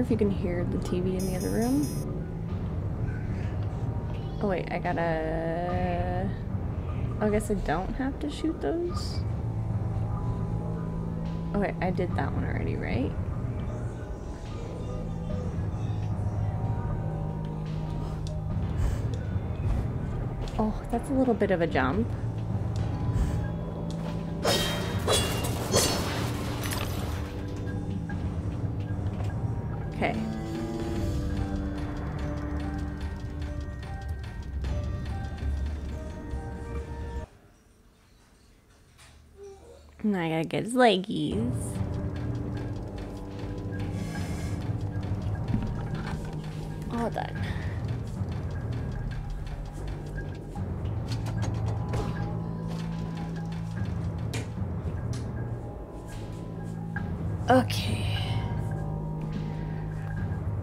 Wonder if you can hear the TV in the other room. Oh wait, I gotta... Oh, I guess I don't have to shoot those? Okay, I did that one already, right? Oh, that's a little bit of a jump. Get his leggies. All done. Okay.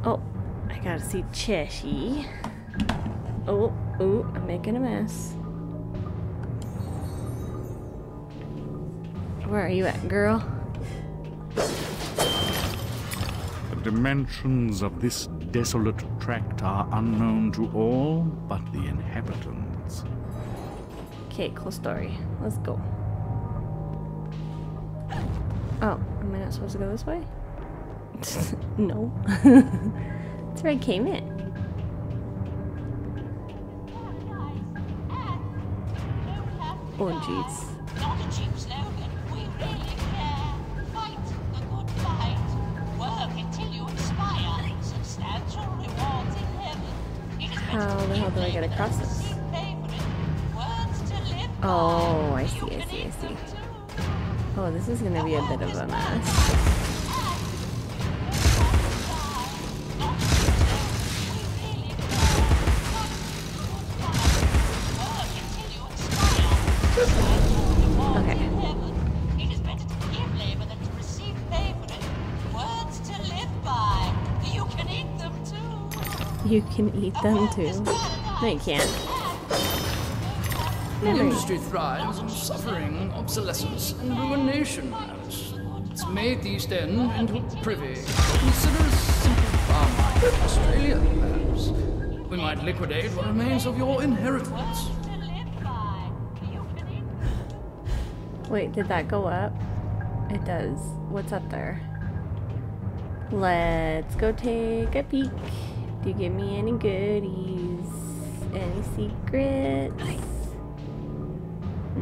Oh, I gotta see Cheshy. Oh, oh, I'm making a mess. Where are you at, girl? The dimensions of this desolate tract are unknown to all but the inhabitants. Okay, cool story. Let's go. Oh, am I not supposed to go this way? no. That's where I came in. Oh, jeez. See, I see, I see. Oh, this is gonna be a bit of a mess. Okay. It is better to give labor than to receive pay for it. Words to live by. You can eat them too. You can eat them too. No, you can't. The industry thrives on suffering, obsolescence, and ruination. It's made the East End into a privy. Consider a simple farm like Australia, perhaps. We might liquidate what remains of your inheritance. Wait, did that go up? It does. What's up there? Let's go take a peek. Do you give me any goodies? Any secrets?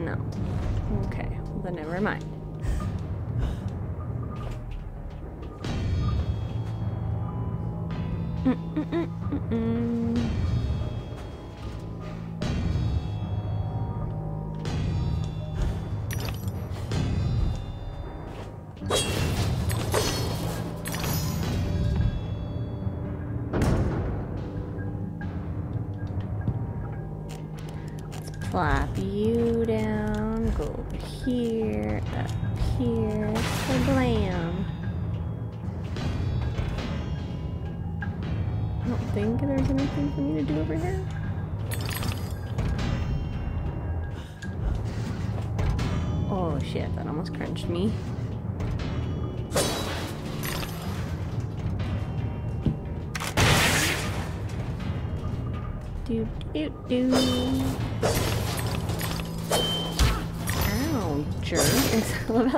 No. Okay, well then never mind.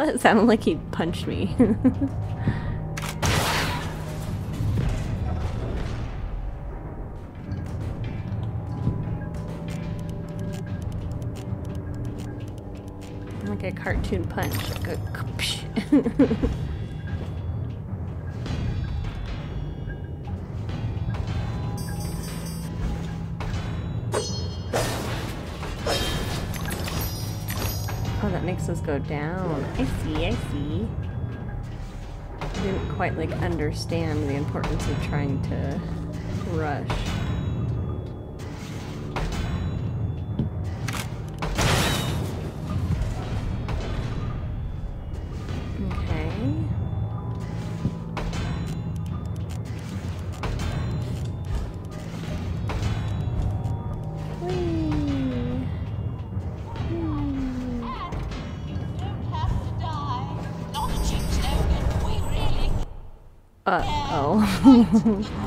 It sounded like he punched me. like a cartoon punch. Oh, that makes us go down. I see, I see. I didn't quite like understand the importance of trying to rush. 嗯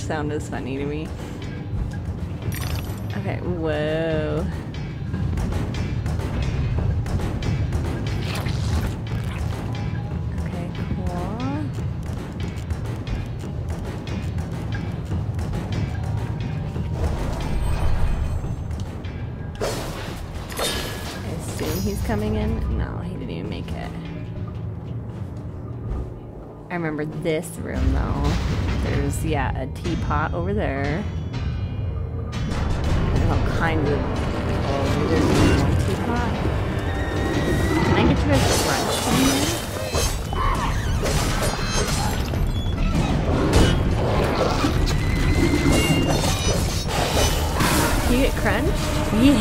That sound is funny to me. Okay, whoa. Okay, cool. I assume he's coming in. Remember this room though. There's yeah a teapot over there. There's all kinds of. There's teapot. Can I get you guys? Do you get crunch? Yeah.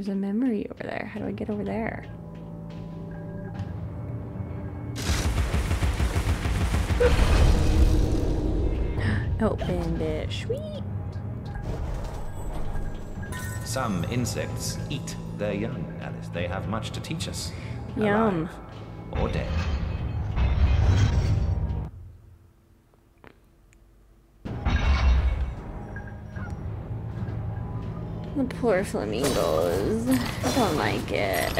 There's a memory over there. How do I get over there? Oh, Opened it. Sweet. Some insects eat their young, Alice. They have much to teach us. Yum. Alive Or dead. The poor flamingos. I don't like it.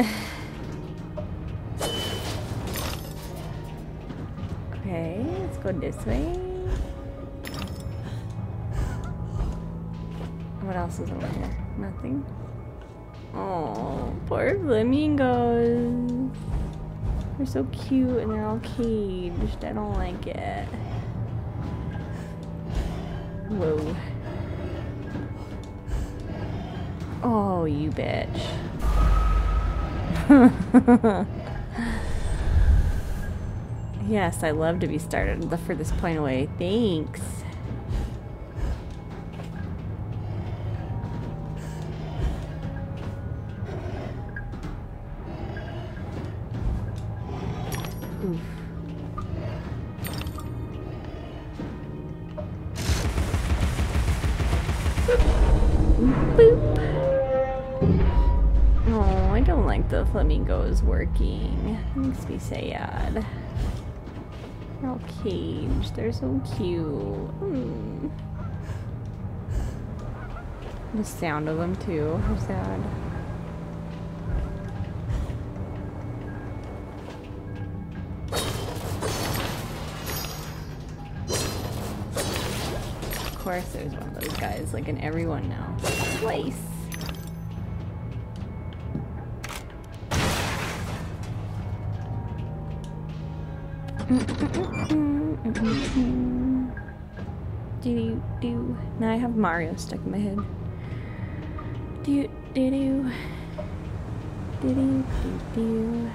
Okay, let's go this way. What else is over here? Nothing. Oh, poor flamingos. They're so cute and they're all caged. I don't like it. Whoa. Oh, you bitch. yes, I love to be started the furthest point away. Thanks. Oof. Boop. The flamingos working. Makes me sad. They're all caged. They're so cute. Hmm. The sound of them too. How sad. Of course there's one of those guys, like in everyone now. Twice. Now I have Mario stuck in my head. Do do do. Do do do.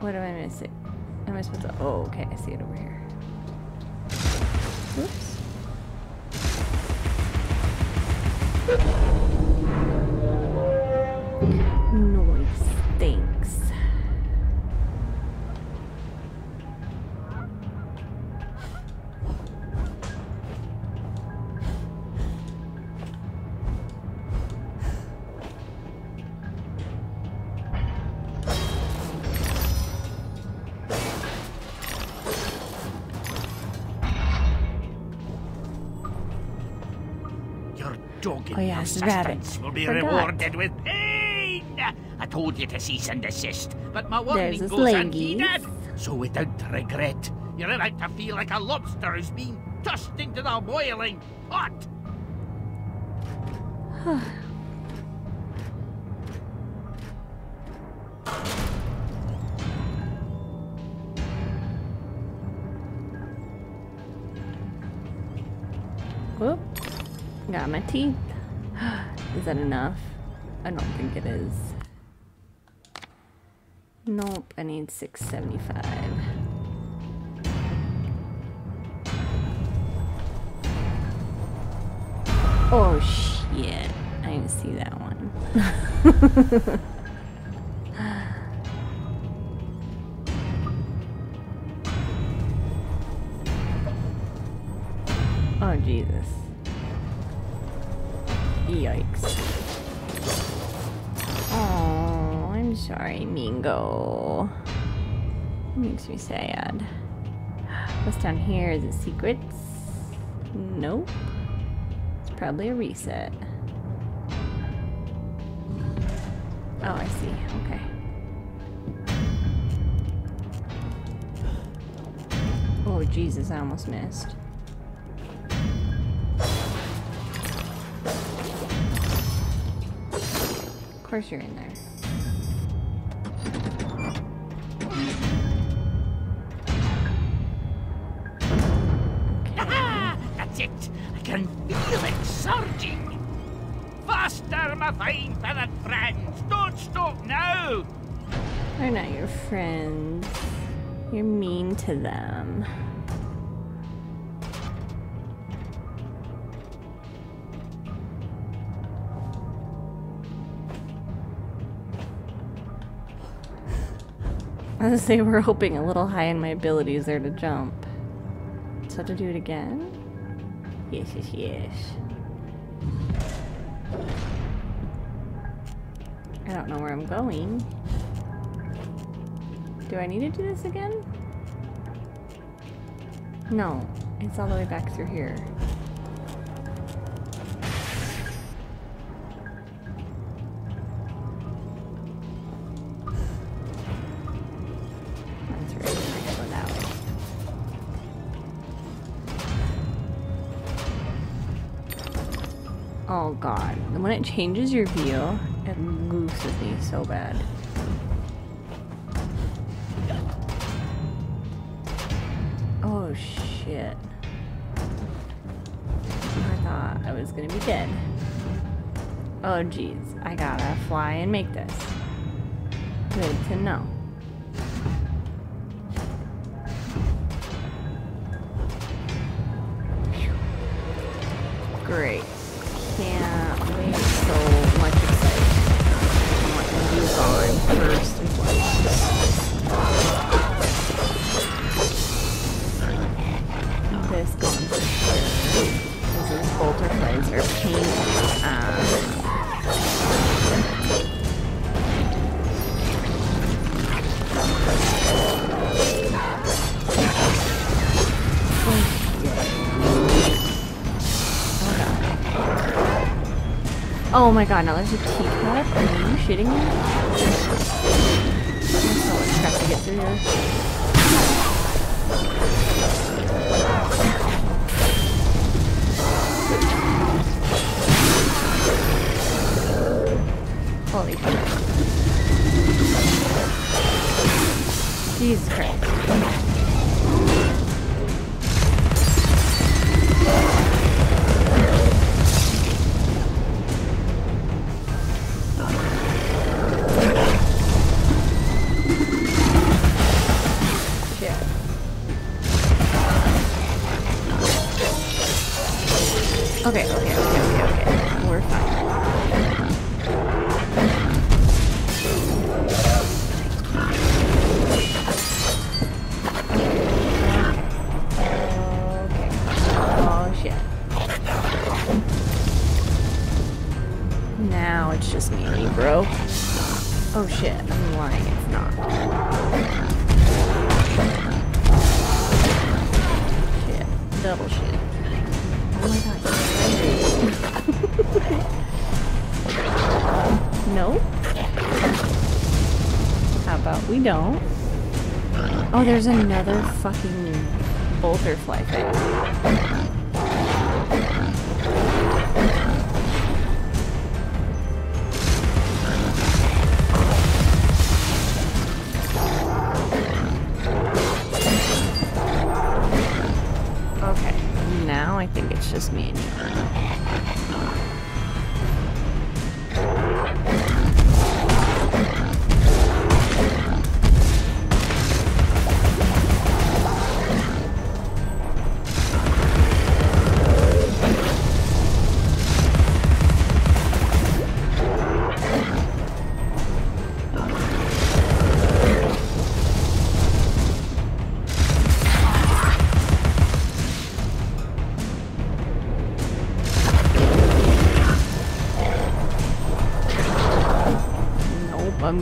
What am I missing? Am I supposed to? Oh, okay. I see it over here. Rabbit. persistence will be Forgot. rewarded with pain. I told you to cease and desist, but my warning There's goes unheeded. So without regret, you're about to feel like a lobster who's been tossed into the boiling pot. that enough? I don't think it is. Nope, I need 675. Oh shit. I didn't see that one. Mingo. Makes me sad. What's down here? Is it secrets? Nope. It's probably a reset. Oh, I see. Okay. Oh, Jesus, I almost missed. Of course you're in there. Can feel it surging. Faster, my fine feathered friends. Don't stop now. They're not your friends. You're mean to them. Was say we're hoping a little high in my abilities there to jump. So to do it again? Yes, yes, yes. I don't know where I'm going. Do I need to do this again? No, it's all the way back through here. When it changes your view, it gooses me so bad. Oh shit. I thought I was gonna be dead. Oh jeez, I gotta fly and make this. Good to know. My god, now there's a teacup? Are you shitting me? We don't? Oh, there's another fucking bolterfly thing.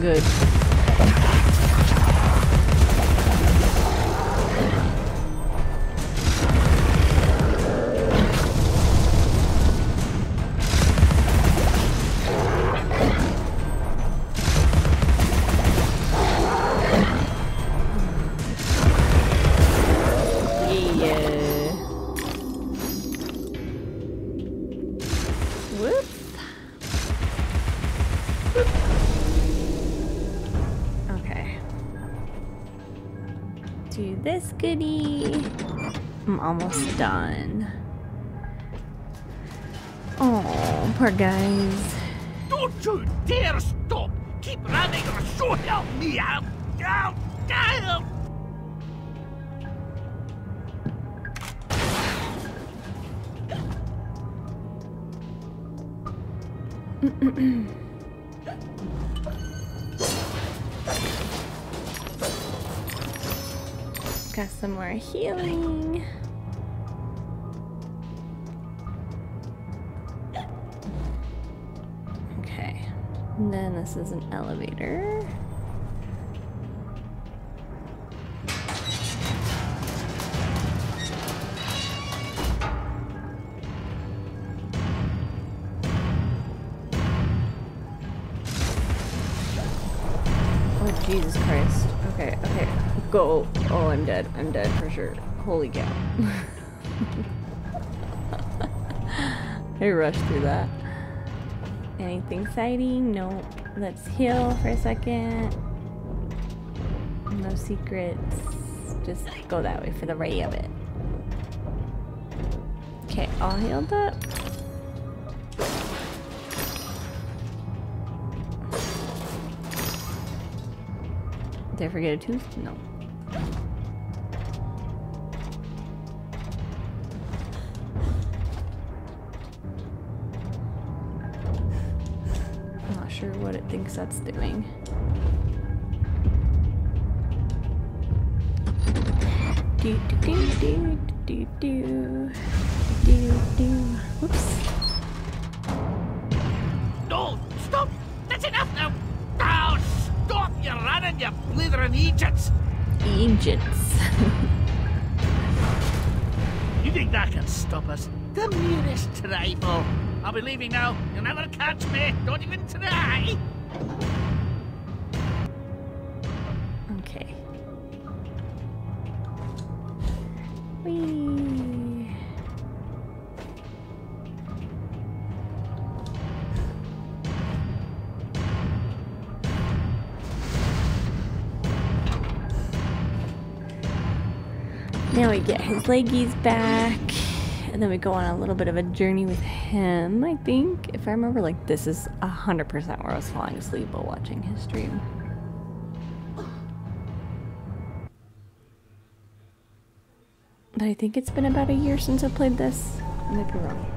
Good. Goodie. I'm almost done. Oh, poor guys. Some more healing. Okay. And then this is an elevator. I'm dead. I'm dead for sure. Holy cow. I rushed through that. Anything exciting? No. Let's heal for a second. No secrets. Just go that way for the ray of it. Okay, all healed up. Did I forget a tooth? No. That's doing. Do do do do do do do do. Whoops. No! Stop! That's enough now! Now stop! You're running, you blithering Egypts! Egypts. You think that can stop us? The merest trifle. I'll be leaving now. You'll never catch me. Don't even try. Okay. Whee. Now we get his leggies back, and then we go on a little bit of a journey with him, I think. If I remember, like, this is 100% where I was falling asleep while watching his stream. But I think it's been about a year since I played this. I might be wrong.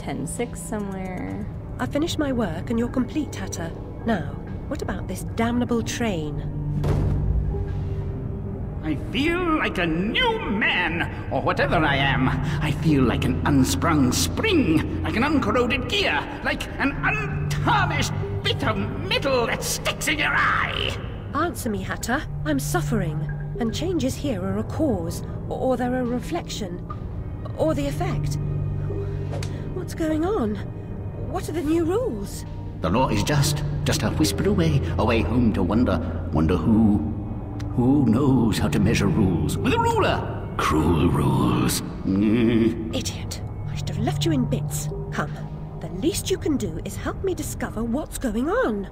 10-6 somewhere. I finished my work and you're complete, Hatter. Now, what about this damnable train? I feel like a new man, or whatever I am. I feel like an unsprung spring, like an uncorroded gear, like an untarnished bit of metal that sticks in your eye. Answer me, Hatter. I'm suffering, and changes here are a cause, or they're a reflection, or the effect. What's going on? What are the new rules? The law is just, just a whisper away, away home to wonder, wonder who. Who knows how to measure rules with a ruler? Cruel rules. Mm. Idiot. I should have left you in bits. Come. The least you can do is help me discover what's going on.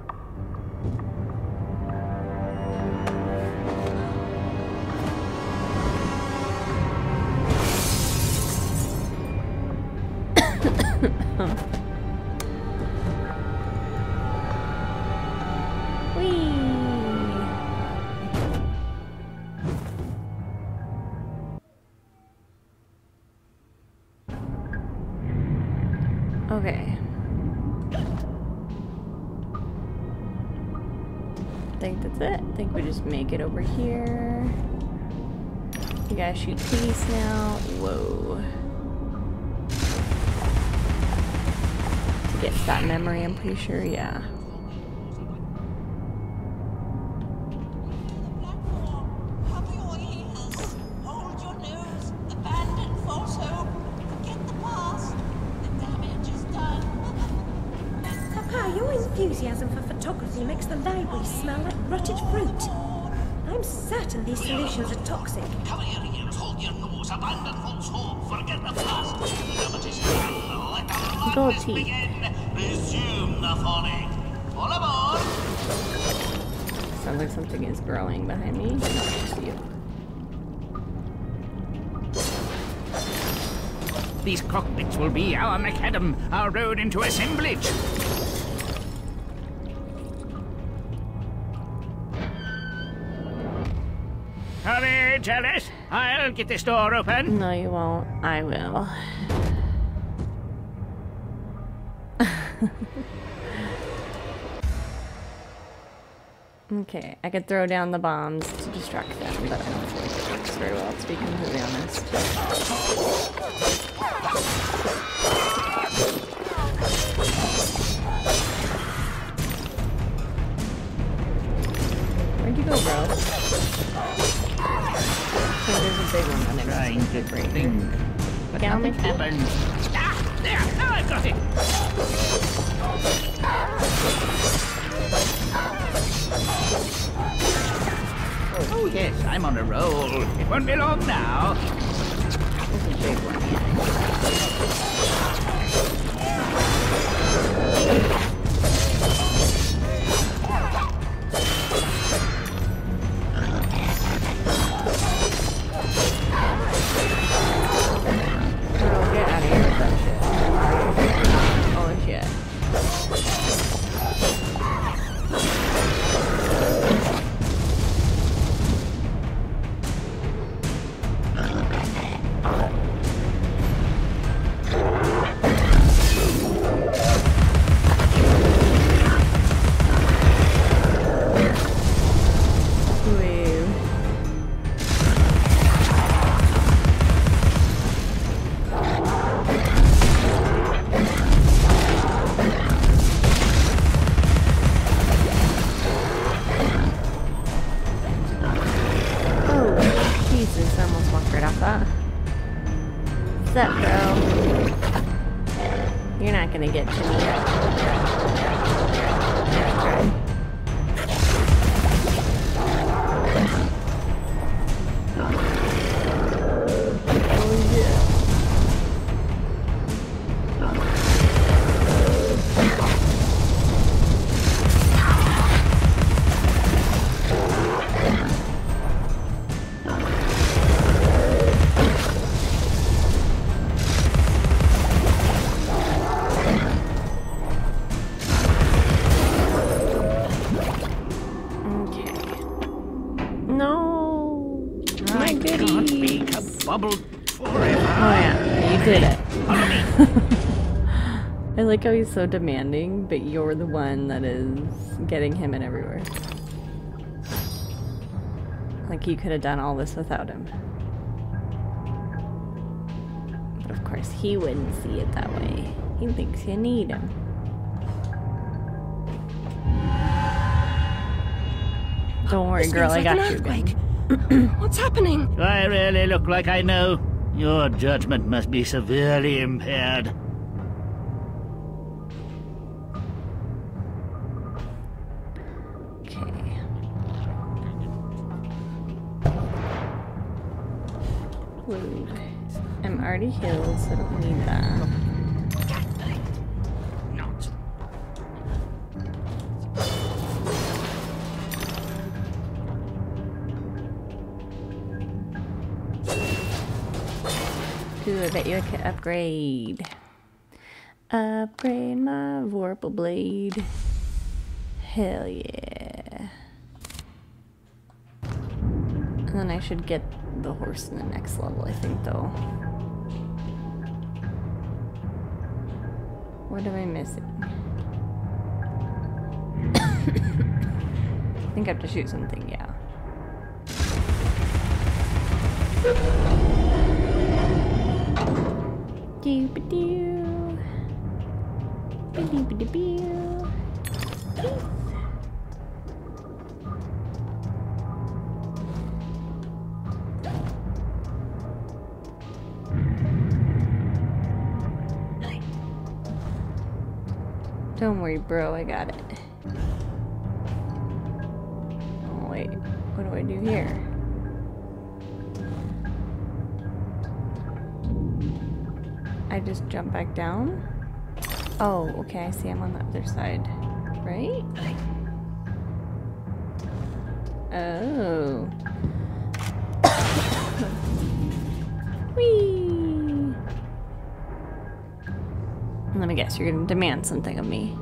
Think we just make it over here. You gotta shoot police now. Whoa. Get that memory, I'm pretty sure, yeah. Enthusiasm for photography makes the library smell like rotted fruit. I'm certain these solutions are toxic. Cover your ears, hold your nose, abandon false hope, forget the past. The damage. Let the madness begin. Resume the falling. All aboard. Sounds like something is growing behind me. Not just you. These cockpits will be our macadam, our road into assemblage. Hurry, Jealous. I'll get this door open. No, you won't. I will. okay, I could throw down the bombs to distract them, but I don't like it works very well, to be completely honest. Where'd you go, bro? Oh, there's a big one running. Trying to think. But Down nothing with it. happened. Ah, there. Now I've got it. Oh, yes, I'm on a roll. It won't be long now. There's a big one. Like how he's so demanding, but you're the one that is getting him in everywhere. Like you could have done all this without him. But of course, he wouldn't see it that way. He thinks you need him. Don't worry, This girl, I got an you. earthquake. What's happening? Do I really look like I know? Your judgment must be severely impaired. Already healed, so I don't need that. Ooh, I bet you I could upgrade. Upgrade my Vorpal Blade. Hell yeah. And then I should get the horse in the next level, I think, though. What am I missing? I think I have to shoot something, yeah. Doo-ba-doo. Ba-doo-ba-doo-boo. Don't worry, bro, I got it. Oh, wait. What do I do here? I just jump back down? Oh, okay, I see I'm on the other side. Right? Oh. Whee! Let me guess, you're gonna demand something of me.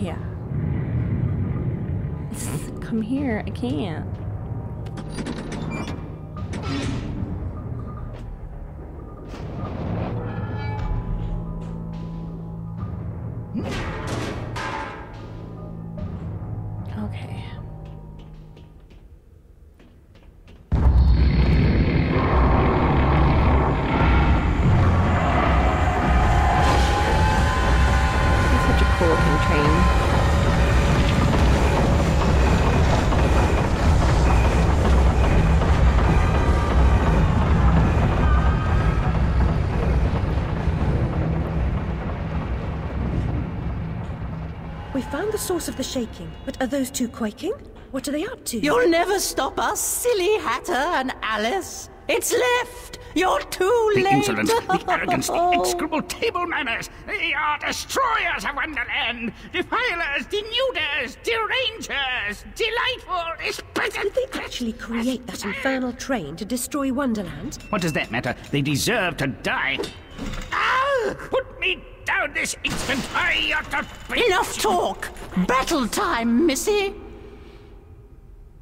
Yeah. Come here, I can't. The source of the shaking, but are those two quaking? What are they up to? You'll never stop us, silly Hatter and Alice. It's left. You're too The late. insolence, the arrogance, the execrable table manners. They are destroyers of Wonderland, defilers, denuders, derangers, delightful, exquisite. Did they actually create that infernal train to destroy Wonderland? What does that matter? They deserve to die. Ow! Put me down this instant. I ought to. Enough talk. Battle time, Missy.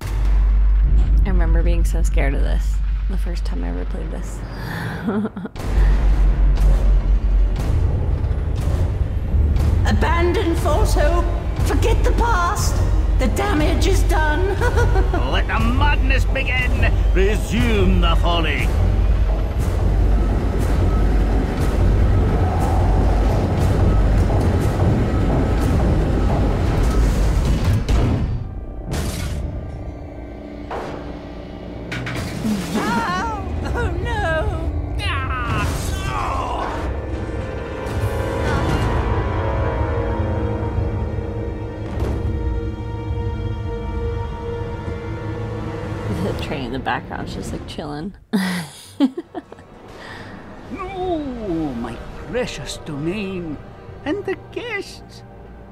I remember being so scared of this the first time I ever played this. Abandon false hope. Forget the past. The damage is done. Let the madness begin. Resume the folly. Chilling. No, my precious domain. And the guests.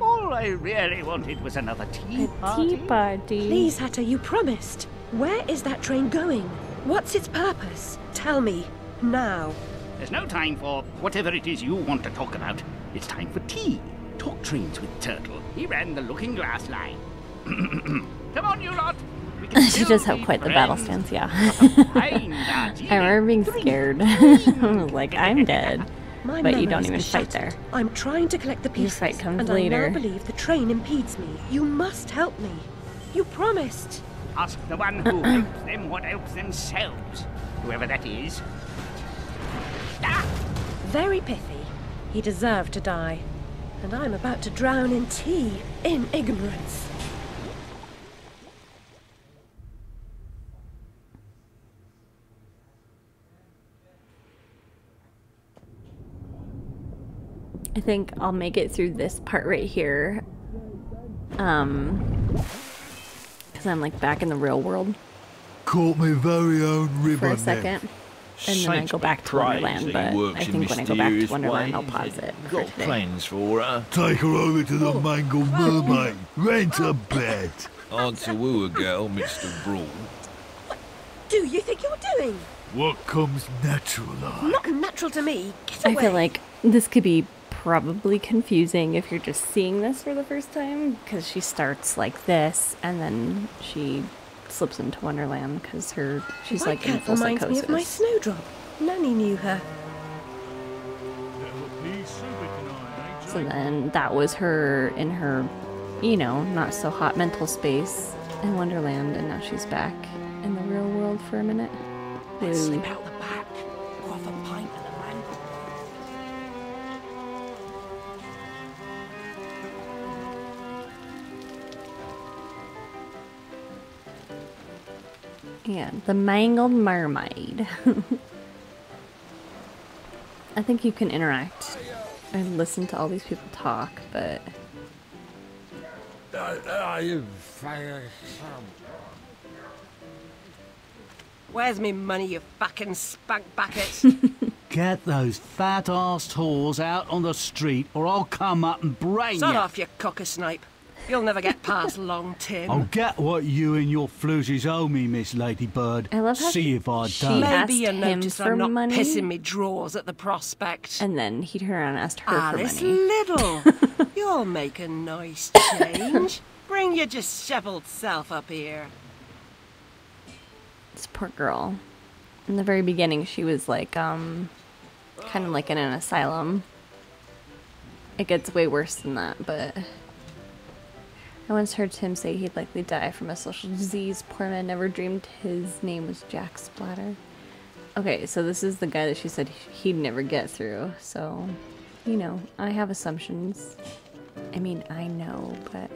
All I really wanted was another tea party. Tea party. Please, Hatter, you promised. Where is that train going? What's its purpose? Tell me. Now. There's no time for whatever it is you want to talk about. It's time for tea. Talk trains with Turtle. He ran the looking glass line. Come on, you lot. We can she still does have be quite the battle stance, yeah. I remember being scared. Like, I'm dead. My But you don't even are fight there. I'm trying to collect the Your pieces. fight comes and later. I now believe the train impedes me. You must help me. You promised. Ask the one who helps them what helps themselves. Whoever that is. Ah! Very pithy. He deserved to die. And I'm about to drown in tea, in ignorance. I think I'll make it through this part right here. Um, because I'm like back in the real world Caught my very own ribbon for a second. And then I go back to Wonderland, but I think when I go back to Wonderland, I'll pause it for Got today. plans for her. Take her over to the Mangled Mermaid. Rent a bed. On to woo a girl, Mr. Brawl. Do you think you're doing? What comes natural like? Not natural to me. Get away. I feel like this could be probably confusing if you're just seeing this for the first time because she starts like this and then she slips into Wonderland because her she's White like in cat full reminds psychosis. me of my snowdrop. Nanny knew her. So then that was her in her, you know, not so hot mental space in Wonderland, and now she's back in the real world for a minute. Let's Ooh. slip out the back. A pint of the. Yeah, the mangled mermaid. I think you can interact and listen to all these people talk, but Where's me money, you fucking spunk bucket? Get those fat-assed whores out on the street or I'll come up and brain Sod you. off, you cocker snipe. You'll never get past Long Tim. I'll get what you and your floozies owe me, Miss Ladybird. I love how See if I she don't. Maybe you notice for I'm not money. pissing me drawers at the prospect. and then he turned around and asked her Alice for money. Little, you'll make a nice change. Bring your dishevelled self up here. This poor girl. In the very beginning, she was like, um, kind of like in an asylum. It gets way worse than that, but I once heard Tim say he'd likely die from a social disease. Poor man never dreamed his name was Jack Splatter. Okay, so this is the guy that she said he'd never get through. So, you know, I have assumptions. I mean, I know, but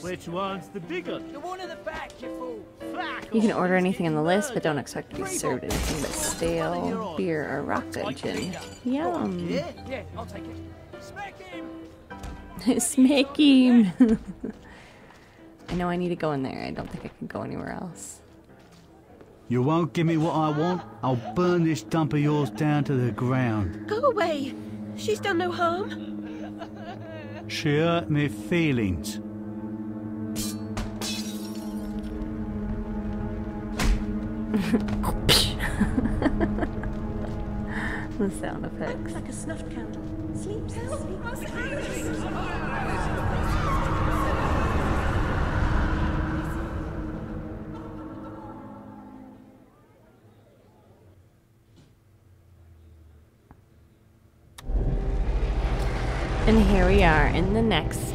Which one's the bigger? The one in the back, you fool. You can order anything on the list, but don't expect to be served anything but stale beer or rocka gin. Yum. Yeah, yeah, I'll take it. Smack him! Smack him. I know I need to go in there. I don't think I can go anywhere else. You won't give me what I want? I'll burn this dump of yours down to the ground. Go away. She's done no harm. She hurt me feelings. The sound effects. Like a snuffed candle. Sleep, sleep. And here we are in the next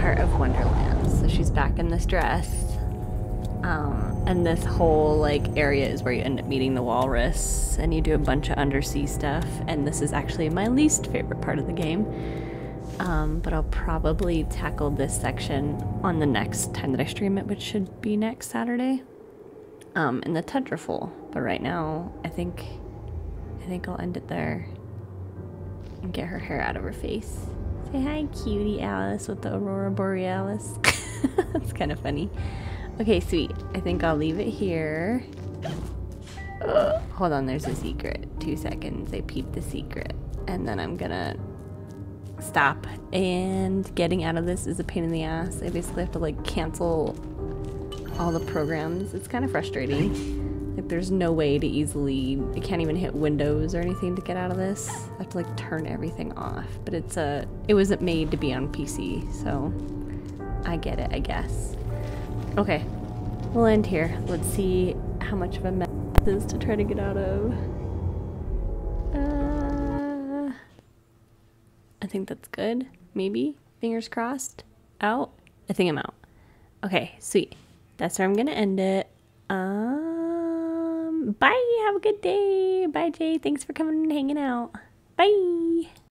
part of Wonderland. So she's back in this dress. Um, and this whole like area is where you end up meeting the walrus and you do a bunch of undersea stuff. And this is actually my least favorite part of the game. Um, but I'll probably tackle this section on the next time that I stream it, which should be next Saturday. Um, in the Tetraful. But right now, I think I think I'll end it there and get her hair out of her face. Say hi, cutie Alice with the Aurora Borealis. That's kind of funny. Okay, sweet. I think I'll leave it here. Ugh. Hold on, there's a secret. Two seconds. I peep the secret. And then I'm gonna stop. And getting out of this is a pain in the ass. I basically have to like cancel all the programs. It's kind of frustrating. Like there's no way to easily, I can't even hit Windows or anything to get out of this. I have to like turn everything off. But it's a, it wasn't made to be on PC, so I get it, I guess. Okay, we'll end here. Let's see how much of a mess this is to try to get out of. Uh, I think that's good. Maybe. Fingers crossed. Out. I think I'm out. Okay, sweet. That's where I'm gonna end it. Um, bye. Have a good day. Bye, Jay. Thanks for coming and hanging out. Bye.